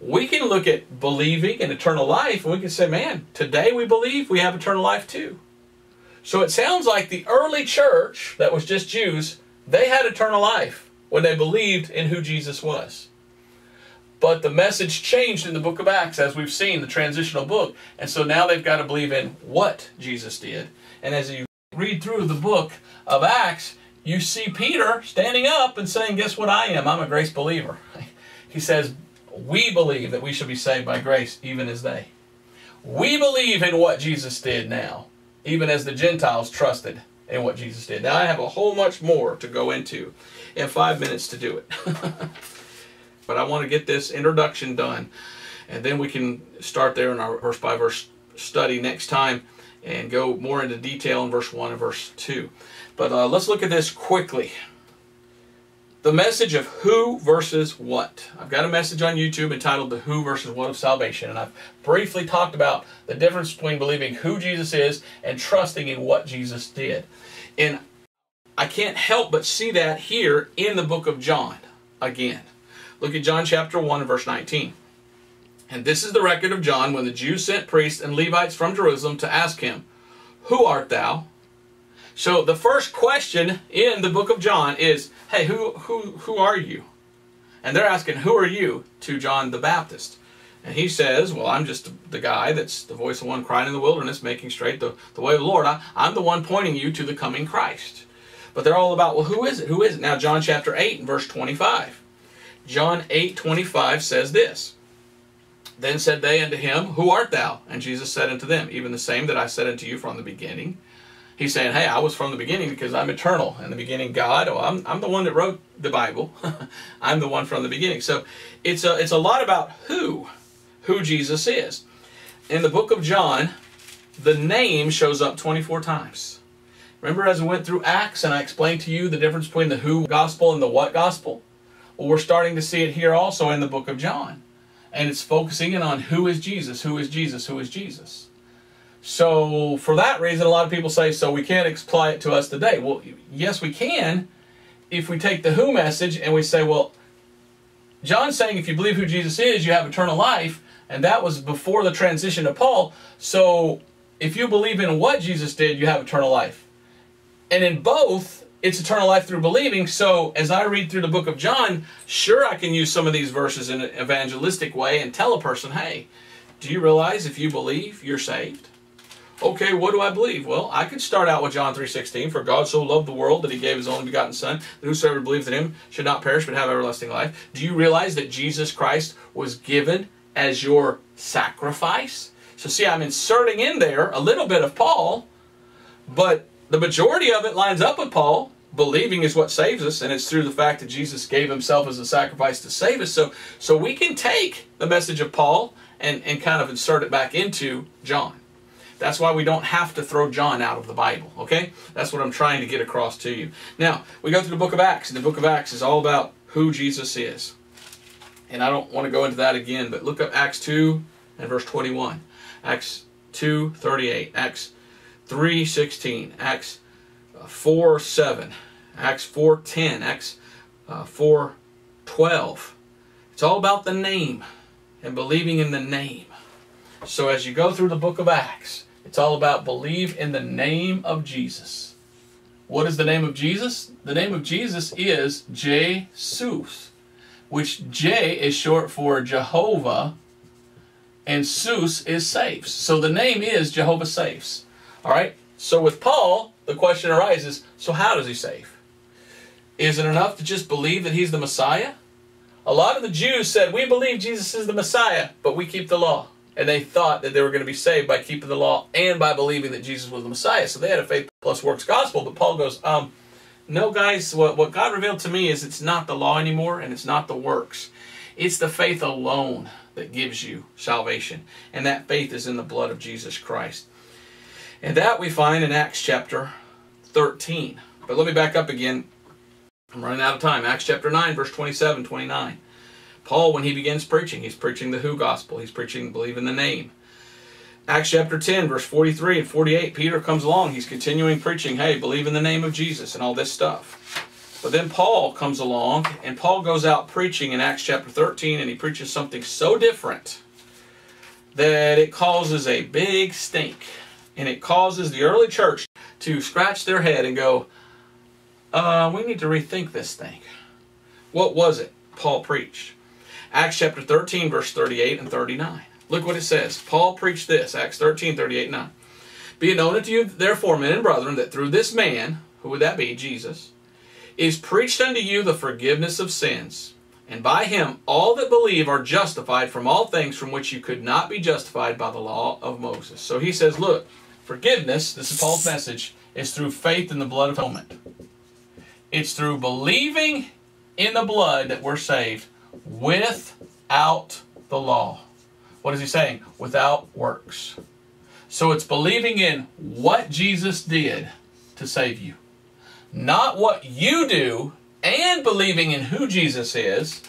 we can look at believing in eternal life and we can say, man, today we believe we have eternal life too. So it sounds like the early church that was just Jews, they had eternal life when they believed in who Jesus was. But the message changed in the book of Acts, as we've seen, the transitional book. And so now they've got to believe in what Jesus did. And as you read through the book of Acts, you see Peter standing up and saying, Guess what I am? I'm a grace believer. He says, We believe that we should be saved by grace, even as they. We believe in what Jesus did now, even as the Gentiles trusted in what Jesus did. Now, I have a whole much more to go into in five minutes to do it. but I want to get this introduction done, and then we can start there in our verse by verse study next time and go more into detail in verse 1 and verse 2. But uh, let's look at this quickly. The message of who versus what. I've got a message on YouTube entitled The Who versus What of Salvation, and I've briefly talked about the difference between believing who Jesus is and trusting in what Jesus did. And I can't help but see that here in the book of John again. Look at John chapter 1 verse 19. And this is the record of John when the Jews sent priests and Levites from Jerusalem to ask him, Who art thou? So the first question in the book of John is, Hey, who, who, who are you? And they're asking, Who are you? to John the Baptist. And he says, Well, I'm just the guy that's the voice of one crying in the wilderness, making straight the, the way of the Lord. I, I'm the one pointing you to the coming Christ. But they're all about, well, who is it? Who is it? Now, John chapter 8 and verse 25. John 8 25 says this Then said they unto him, Who art thou? And Jesus said unto them, Even the same that I said unto you from the beginning. He's saying, Hey, I was from the beginning because I'm eternal. In the beginning, God. Oh, I'm, I'm the one that wrote the Bible. I'm the one from the beginning. So it's a, it's a lot about who, who Jesus is. In the book of John, the name shows up 24 times. Remember as we went through Acts and I explained to you the difference between the who gospel and the what gospel? Well, we're starting to see it here also in the book of John. And it's focusing in on who is Jesus, who is Jesus, who is Jesus. So, for that reason, a lot of people say, so we can't apply it to us today. Well, yes, we can if we take the who message and we say, well, John's saying if you believe who Jesus is, you have eternal life. And that was before the transition to Paul. So, if you believe in what Jesus did, you have eternal life. And in both, it's eternal life through believing. So as I read through the book of John, sure I can use some of these verses in an evangelistic way and tell a person, hey, do you realize if you believe, you're saved? Okay, what do I believe? Well, I could start out with John 3.16, For God so loved the world that he gave his only begotten Son, that whosoever believes in him should not perish but have everlasting life. Do you realize that Jesus Christ was given as your sacrifice? So see, I'm inserting in there a little bit of Paul, but the majority of it lines up with Paul. Believing is what saves us, and it's through the fact that Jesus gave himself as a sacrifice to save us. So, so we can take the message of Paul and, and kind of insert it back into John. That's why we don't have to throw John out of the Bible, okay? That's what I'm trying to get across to you. Now, we go through the book of Acts, and the book of Acts is all about who Jesus is. And I don't want to go into that again, but look up Acts 2 and verse 21. Acts 2, 38. Acts 3.16, Acts uh, 4.7, Acts 4.10, Acts uh, 4.12. It's all about the name and believing in the name. So as you go through the book of Acts, it's all about believe in the name of Jesus. What is the name of Jesus? The name of Jesus is Jesus, which J is short for Jehovah, and Sus is saves. So the name is Jehovah Saves. All right? So with Paul, the question arises so how does he save? Is it enough to just believe that he's the Messiah? A lot of the Jews said, We believe Jesus is the Messiah, but we keep the law. And they thought that they were going to be saved by keeping the law and by believing that Jesus was the Messiah. So they had a faith plus works gospel. But Paul goes, um, No, guys, what, what God revealed to me is it's not the law anymore and it's not the works. It's the faith alone that gives you salvation. And that faith is in the blood of Jesus Christ. And that we find in Acts chapter 13. But let me back up again. I'm running out of time. Acts chapter 9, verse 27, 29. Paul, when he begins preaching, he's preaching the who gospel. He's preaching believe in the name. Acts chapter 10, verse 43 and 48, Peter comes along. He's continuing preaching, hey, believe in the name of Jesus and all this stuff. But then Paul comes along, and Paul goes out preaching in Acts chapter 13, and he preaches something so different that it causes a big stink and it causes the early church to scratch their head and go, uh, we need to rethink this thing. What was it Paul preached? Acts chapter 13, verse 38 and 39. Look what it says. Paul preached this, Acts 13, 38 9. Be it known unto you, therefore, men and brethren, that through this man, who would that be? Jesus, is preached unto you the forgiveness of sins. And by him all that believe are justified from all things from which you could not be justified by the law of Moses. So he says, look, Forgiveness, this is Paul's message, is through faith in the blood of atonement. It's through believing in the blood that we're saved without the law. What is he saying? Without works. So it's believing in what Jesus did to save you. Not what you do and believing in who Jesus is.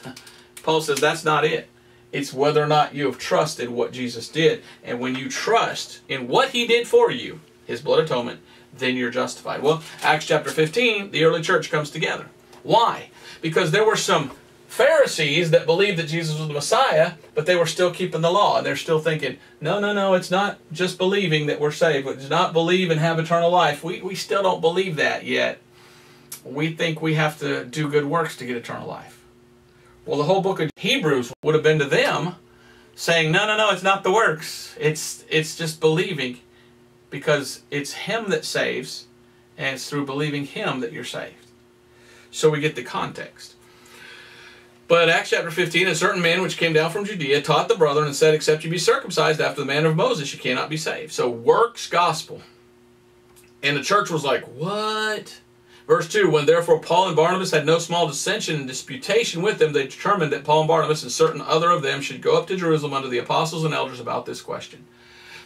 Paul says that's not it. It's whether or not you have trusted what Jesus did. And when you trust in what he did for you, his blood atonement, then you're justified. Well, Acts chapter 15, the early church comes together. Why? Because there were some Pharisees that believed that Jesus was the Messiah, but they were still keeping the law. And they're still thinking, no, no, no, it's not just believing that we're saved. It's not believe and have eternal life. We, we still don't believe that yet. We think we have to do good works to get eternal life. Well, the whole book of Hebrews would have been to them saying, no, no, no, it's not the works. It's, it's just believing because it's Him that saves, and it's through believing Him that you're saved. So we get the context. But Acts chapter 15, a certain man which came down from Judea taught the brethren and said, Except you be circumcised after the manner of Moses, you cannot be saved. So works gospel. And the church was like, What? Verse 2 When therefore Paul and Barnabas had no small dissension and disputation with them, they determined that Paul and Barnabas and certain other of them should go up to Jerusalem unto the apostles and elders about this question.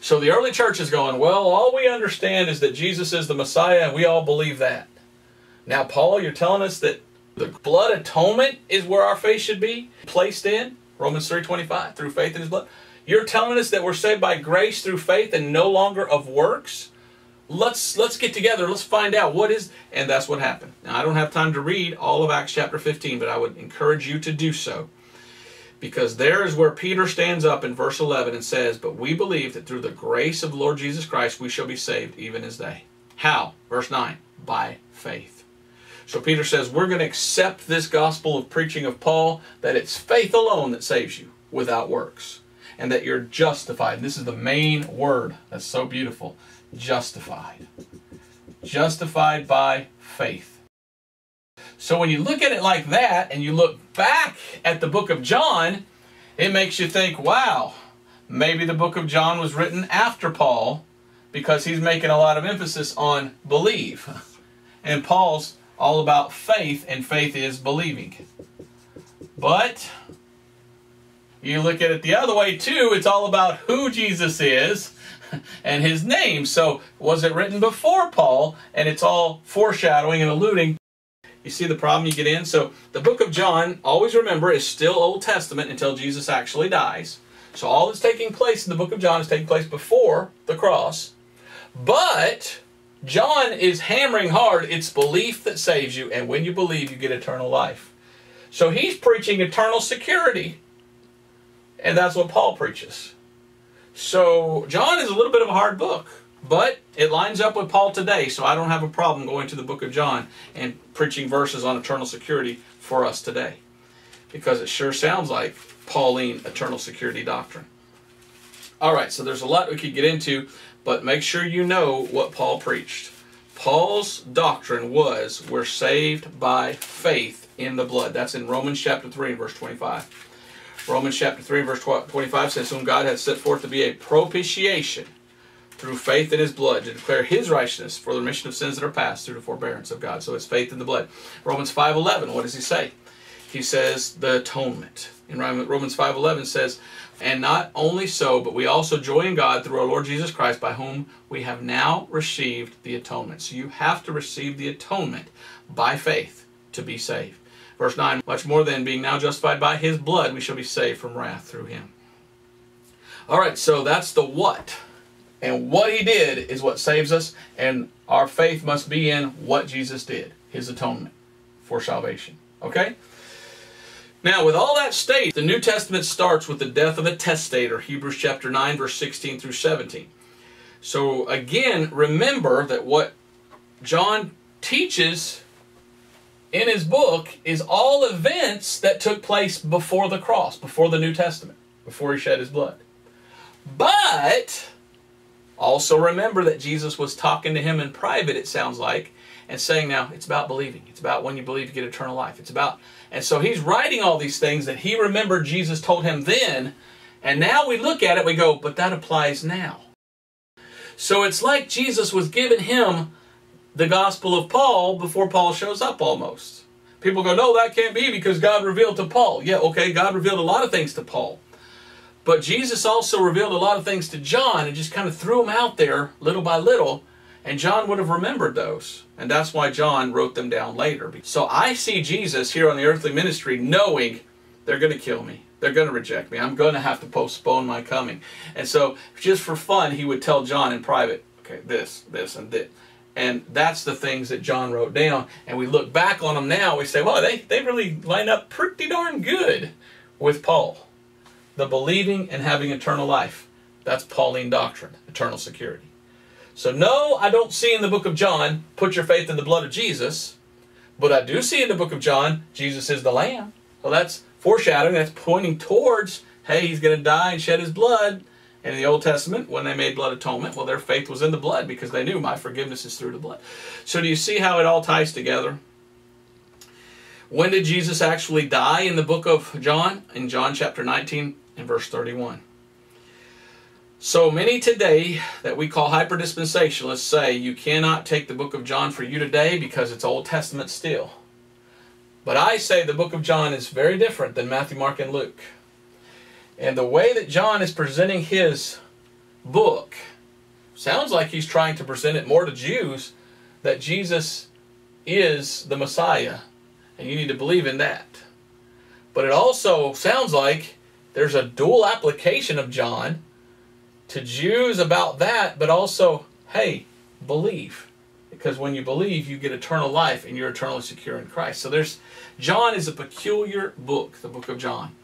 So the early church is going, Well, all we understand is that Jesus is the Messiah, and we all believe that. Now, Paul, you're telling us that the blood atonement is where our faith should be placed in. Romans 3.25, through faith in his blood. You're telling us that we're saved by grace through faith and no longer of works? Let's let's get together. Let's find out what is and that's what happened. Now I don't have time to read all of Acts chapter 15, but I would encourage you to do so. Because there is where Peter stands up in verse 11 and says, But we believe that through the grace of the Lord Jesus Christ we shall be saved even as they. How? Verse 9, by faith. So Peter says, we're going to accept this gospel of preaching of Paul, that it's faith alone that saves you without works, and that you're justified. This is the main word that's so beautiful justified. Justified by faith. So when you look at it like that, and you look back at the book of John, it makes you think, wow, maybe the book of John was written after Paul because he's making a lot of emphasis on believe. And Paul's all about faith, and faith is believing. But you look at it the other way too, it's all about who Jesus is and his name. So, was it written before Paul? And it's all foreshadowing and alluding. You see the problem you get in? So, the book of John, always remember, is still Old Testament until Jesus actually dies. So, all that's taking place in the book of John is taking place before the cross. But John is hammering hard it's belief that saves you, and when you believe, you get eternal life. So he's preaching eternal security. And that's what Paul preaches. So John is a little bit of a hard book, but it lines up with Paul today, so I don't have a problem going to the book of John and preaching verses on eternal security for us today. Because it sure sounds like Pauline eternal security doctrine. All right, so there's a lot we could get into. But make sure you know what Paul preached. Paul's doctrine was we're saved by faith in the blood. That's in Romans chapter 3 verse 25. Romans chapter 3 verse 25 says, Whom God hath set forth to be a propitiation through faith in his blood to declare his righteousness for the remission of sins that are past through the forbearance of God. So it's faith in the blood. Romans 5.11, what does he say? He says the atonement. In Romans 5.11 says, and not only so, but we also joy in God through our Lord Jesus Christ, by whom we have now received the atonement. So you have to receive the atonement by faith to be saved. Verse 9, much more than being now justified by his blood, we shall be saved from wrath through him. All right, so that's the what. And what he did is what saves us, and our faith must be in what Jesus did, his atonement for salvation. Okay? Now, with all that stated, the New Testament starts with the death of a testator, Hebrews chapter 9, verse 16 through 17. So, again, remember that what John teaches in his book is all events that took place before the cross, before the New Testament, before he shed his blood. But also remember that Jesus was talking to him in private, it sounds like, and saying, now, it's about believing. It's about when you believe you get eternal life. It's about and so he's writing all these things that he remembered Jesus told him then. And now we look at it, we go, but that applies now. So it's like Jesus was giving him the gospel of Paul before Paul shows up almost. People go, no, that can't be because God revealed to Paul. Yeah, okay, God revealed a lot of things to Paul. But Jesus also revealed a lot of things to John and just kind of threw them out there little by little. And John would have remembered those. And that's why John wrote them down later. So I see Jesus here on the earthly ministry knowing they're going to kill me. They're going to reject me. I'm going to have to postpone my coming. And so, just for fun, he would tell John in private, okay, this, this, and this. And that's the things that John wrote down. And we look back on them now, we say, well, they, they really line up pretty darn good with Paul. The believing and having eternal life. That's Pauline doctrine, eternal security. So, no, I don't see in the book of John, put your faith in the blood of Jesus. But I do see in the book of John, Jesus is the Lamb. Well, that's foreshadowing, that's pointing towards, hey, he's going to die and shed his blood. And in the Old Testament, when they made blood atonement, well, their faith was in the blood because they knew my forgiveness is through the blood. So, do you see how it all ties together? When did Jesus actually die in the book of John? In John chapter 19 and verse 31. So many today that we call hyperdispensationalists say you cannot take the book of John for you today because it's Old Testament still. But I say the book of John is very different than Matthew, Mark, and Luke. And the way that John is presenting his book sounds like he's trying to present it more to Jews that Jesus is the Messiah. And you need to believe in that. But it also sounds like there's a dual application of John to Jews about that, but also, hey, believe. Because when you believe, you get eternal life and you're eternally secure in Christ. So there's John is a peculiar book, the book of John.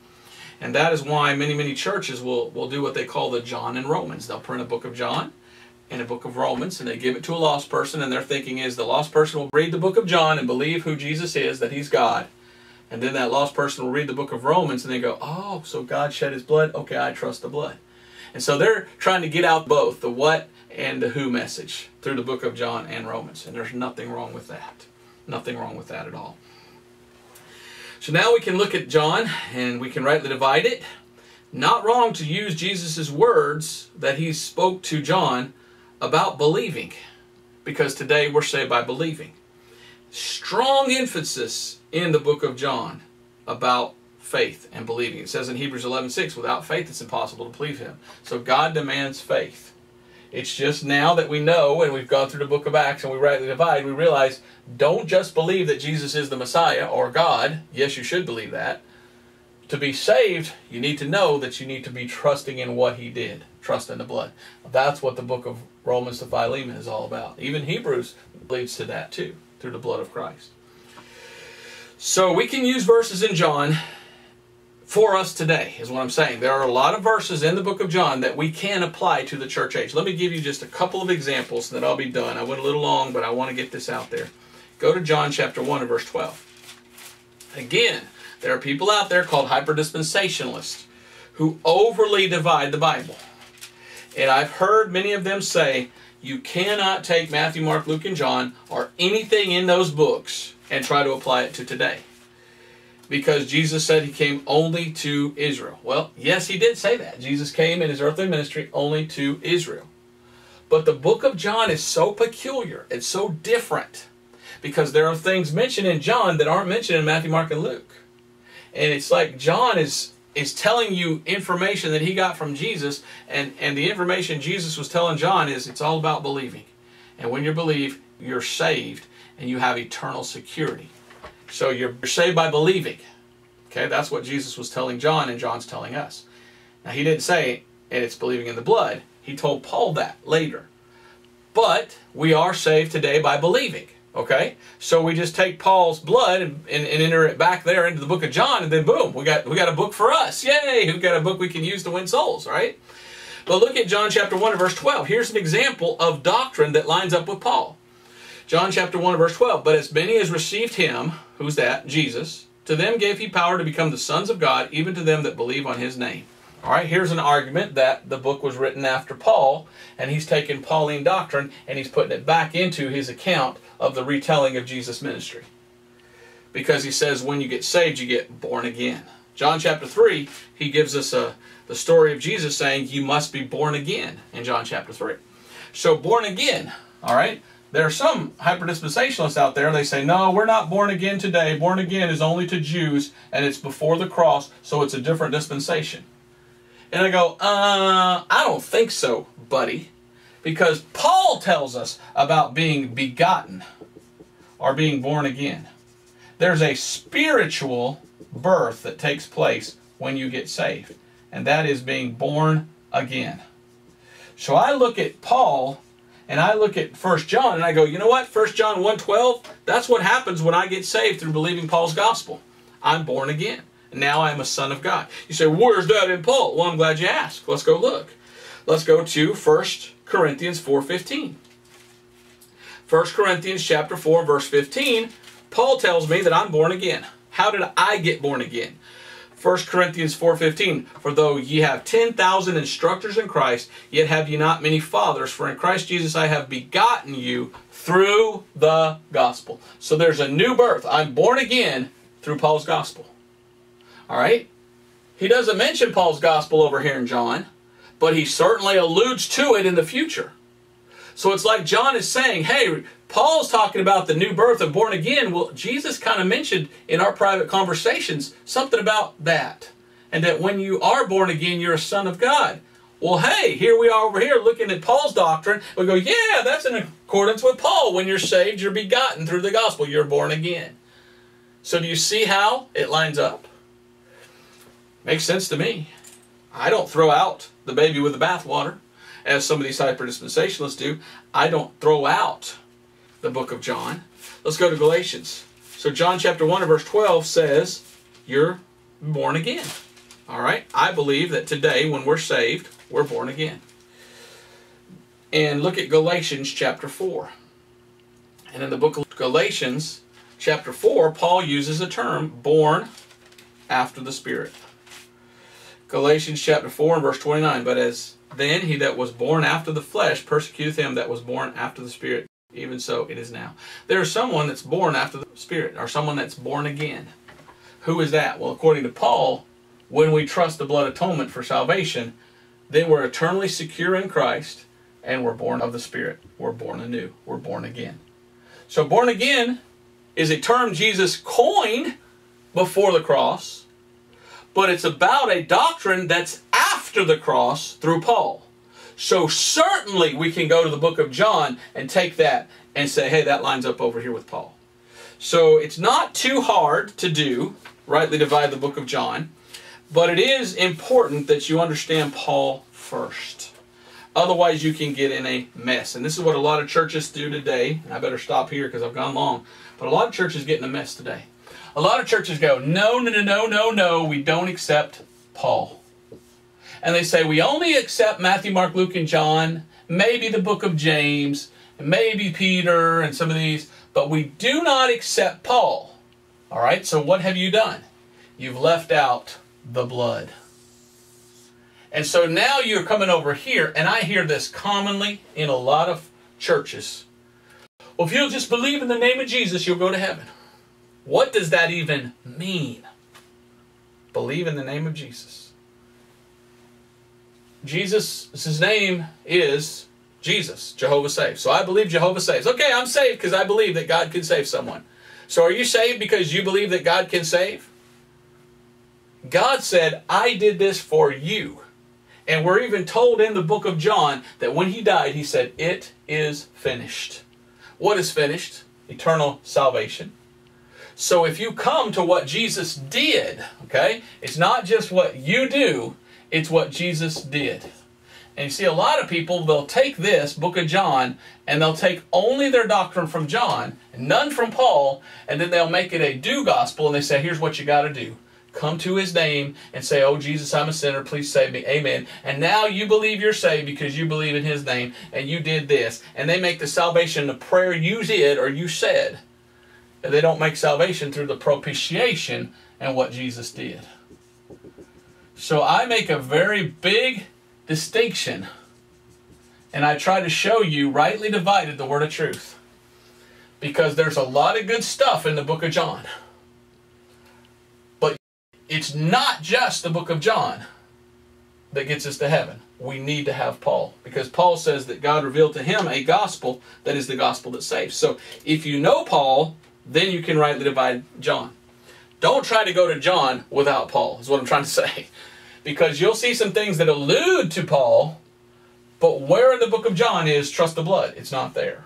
And that is why many, many churches will, will do what they call the John and Romans. They'll print a book of John and a book of Romans, and they give it to a lost person, and their thinking is the lost person will read the book of John and believe who Jesus is, that he's God. And then that lost person will read the book of Romans and they go, oh, so God shed his blood? Okay, I trust the blood. And so they're trying to get out both the what and the who message through the book of John and Romans. And there's nothing wrong with that. Nothing wrong with that at all. So now we can look at John and we can rightly divide it. Not wrong to use Jesus' words that he spoke to John about believing. Because today we're saved by believing. Strong emphasis in the book of John about faith and believing. It says in Hebrews 11:6, without faith it's impossible to please him. So God demands faith. It's just now that we know and we've gone through the book of Acts and we rightly divide, we realize don't just believe that Jesus is the Messiah or God. Yes, you should believe that. To be saved, you need to know that you need to be trusting in what he did. Trust in the blood. That's what the book of Romans to Philemon is all about. Even Hebrews leads to that too, through the blood of Christ. So we can use verses in John for us today, is what I'm saying. There are a lot of verses in the book of John that we can apply to the church age. Let me give you just a couple of examples and then I'll be done. I went a little long, but I want to get this out there. Go to John chapter 1 and verse 12. Again, there are people out there called hyperdispensationalists who overly divide the Bible. And I've heard many of them say, you cannot take Matthew, Mark, Luke, and John or anything in those books and try to apply it to today because Jesus said he came only to Israel. Well, yes, he did say that. Jesus came in his earthly ministry only to Israel. But the book of John is so peculiar, it's so different, because there are things mentioned in John that aren't mentioned in Matthew, Mark, and Luke. And it's like John is is telling you information that he got from Jesus, and, and the information Jesus was telling John is it's all about believing. And when you believe, you're saved and you have eternal security. So you're saved by believing. Okay, that's what Jesus was telling John, and John's telling us. Now, he didn't say, and it's believing in the blood. He told Paul that later. But we are saved today by believing. Okay? So we just take Paul's blood and, and, and, enter it back there into the book of John, and then boom, we got we got a book for us. Yay! We've got a book we can use to win souls, right? But look at John chapter 1 and verse 12. Here's an example of doctrine that lines up with Paul. John chapter 1 verse 12. But as many as received him, who's that? Jesus. To them gave he power to become the sons of God, even to them that believe on his name. All right, here's an argument that the book was written after Paul, and he's taken Pauline doctrine and he's putting it back into his account of the retelling of Jesus' ministry. Because he says when you get saved, you get born again. John chapter 3, he gives us a, the story of Jesus saying you must be born again in John chapter 3. So born again, all right? There are some hyperdispensationalists out there, they say, no, we're not born again today. Born again is only to Jews, and it's before the cross, so it's a different dispensation. And I go, uh, I don't think so, buddy. Because Paul tells us about being begotten or being born again. There's a spiritual birth that takes place when you get saved, and that is being born again. So I look at Paul and I look at First John and I go, you know what? First John 1:12, that's what happens when I get saved through believing Paul's gospel. I'm born again. Now I'm a son of God. You say, where's that in Paul? Well, I'm glad you asked. Let's go look. Let's go to 1 Corinthians 4.15. 1 Corinthians chapter 4, verse 15, Paul tells me that I'm born again. How did I get born again? 1 Corinthians 4.15, For though ye have 10,000 instructors in Christ, yet have ye not many fathers, for in Christ Jesus I have begotten you through the gospel. So there's a new birth. I'm born again through Paul's gospel. All right? He doesn't mention Paul's gospel over here in John, but he certainly alludes to it in the future. So it's like John is saying, hey, Paul's talking about the new birth of born again. Well, Jesus kind of mentioned in our private conversations something about that. And that when you are born again, you're a son of God. Well, hey, here we are over here looking at Paul's doctrine. We go, yeah, that's in accordance with Paul. When you're saved, you're begotten through the gospel. You're born again. So do you see how it lines up? Makes sense to me. I don't throw out the baby with the bathwater, as some of these hyper dispensationalists do. I don't throw out the book of John. Let's go to Galatians. So John chapter 1 and verse 12 says, You're born again. All right? I believe that today, when we're saved, we're born again. And look at Galatians chapter 4. And in the book of Galatians chapter 4, Paul uses a term, born after the Spirit. Galatians chapter 4 and verse 29. But as then he that was born after the flesh persecuteth him that was born after the Spirit. Even so it is now. There is someone that's born after the Spirit, or someone that's born again. Who is that? Well, according to Paul, when we trust the blood atonement for salvation, then we're eternally secure in Christ and we're born of the Spirit. We're born anew. We're born again. So, born again is a term Jesus coined before the cross but it's about a doctrine that's after the cross through Paul. So certainly we can go to the book of John and take that and say, hey, that lines up over here with Paul. So it's not too hard to do, rightly divide the book of John, but it is important that you understand Paul first. Otherwise, you can get in a mess. And this is what a lot of churches do today. I better stop here because I've gone long. But a lot of churches get in a mess today. A lot of churches go, no, no, no, no, no, no, we don't accept Paul. And they say, we only accept Matthew, Mark, Luke, and John, maybe the book of James, maybe Peter, and some of these, but we do not accept Paul. All right, so what have you done? You've left out the blood. And so now you're coming over here, and I hear this commonly in a lot of churches. Well, if you'll just believe in the name of Jesus, you'll go to heaven. What does that even mean? Believe in the name of Jesus. Jesus, his name is Jesus, Jehovah saves. So I believe Jehovah saves. Okay, I'm saved because I believe that God can save someone. So are you saved because you believe that God can save? God said, I did this for you. And we're even told in the book of John that when he died, he said, It is finished. What is finished? Eternal salvation. So if you come to what Jesus did, okay, it's not just what you do, it's what Jesus did. And you see, a lot of people, they'll take this book of John and they'll take only their doctrine from John, none from Paul, and then they'll make it a do gospel and they say, here's what you got to do. Come to his name and say, Oh, Jesus, I'm a sinner. Please save me. Amen. And now you believe you're saved because you believe in his name and you did this. And they make the salvation the prayer you did or you said And they don't make salvation through the propitiation and what Jesus did. So I make a very big distinction and I try to show you rightly divided the word of truth. Because there's a lot of good stuff in the book of John. But it's not just the book of John that gets us to heaven. We need to have Paul. Because Paul says that God revealed to him a gospel that is the gospel that saves. So if you know Paul, then you can rightly divide John. Don't try to go to John without Paul, is what I'm trying to say. because you'll see some things that allude to Paul, but where in the book of John is trust the blood? It's not there.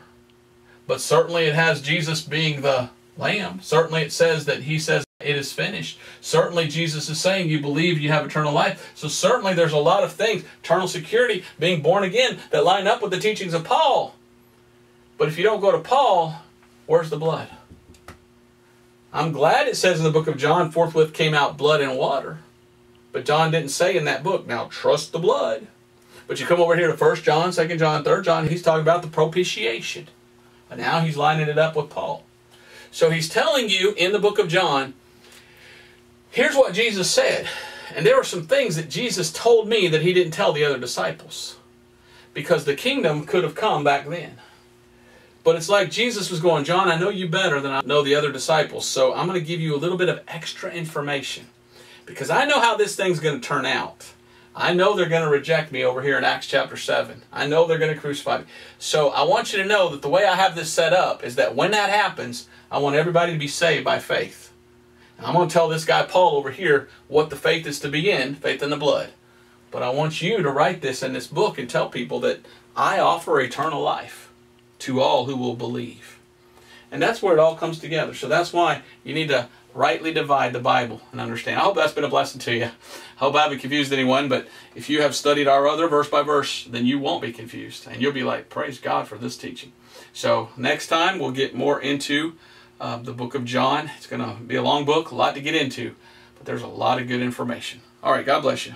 But certainly it has Jesus being the lamb. Certainly it says that he says it is finished. Certainly Jesus is saying you believe you have eternal life. So certainly there's a lot of things, eternal security, being born again, that line up with the teachings of Paul. But if you don't go to Paul, where's the blood? I'm glad it says in the book of John, forthwith came out blood and water. But John didn't say in that book, now trust the blood. But you come over here to 1 John, 2 John, 3 John, he's talking about the propitiation. And now he's lining it up with Paul. So he's telling you in the book of John, here's what Jesus said. And there were some things that Jesus told me that he didn't tell the other disciples. Because the kingdom could have come back then. But it's like Jesus was going, John, I know you better than I know the other disciples, so I'm going to give you a little bit of extra information. Because I know how this thing's going to turn out. I know they're going to reject me over here in Acts chapter 7. I know they're going to crucify me. So I want you to know that the way I have this set up is that when that happens, I want everybody to be saved by faith. And I'm going to tell this guy Paul over here what the faith is to be in, faith in the blood. But I want you to write this in this book and tell people that I offer eternal life to all who will believe. And that's where it all comes together. So that's why you need to rightly divide the Bible and understand. I hope that's been a blessing to you. I hope I haven't confused anyone, but if you have studied our other verse by verse, then you won't be confused. And you'll be like, praise God for this teaching. So next time we'll get more into uh, the book of John. It's going to be a long book, a lot to get into, but there's a lot of good information. All right, God bless you.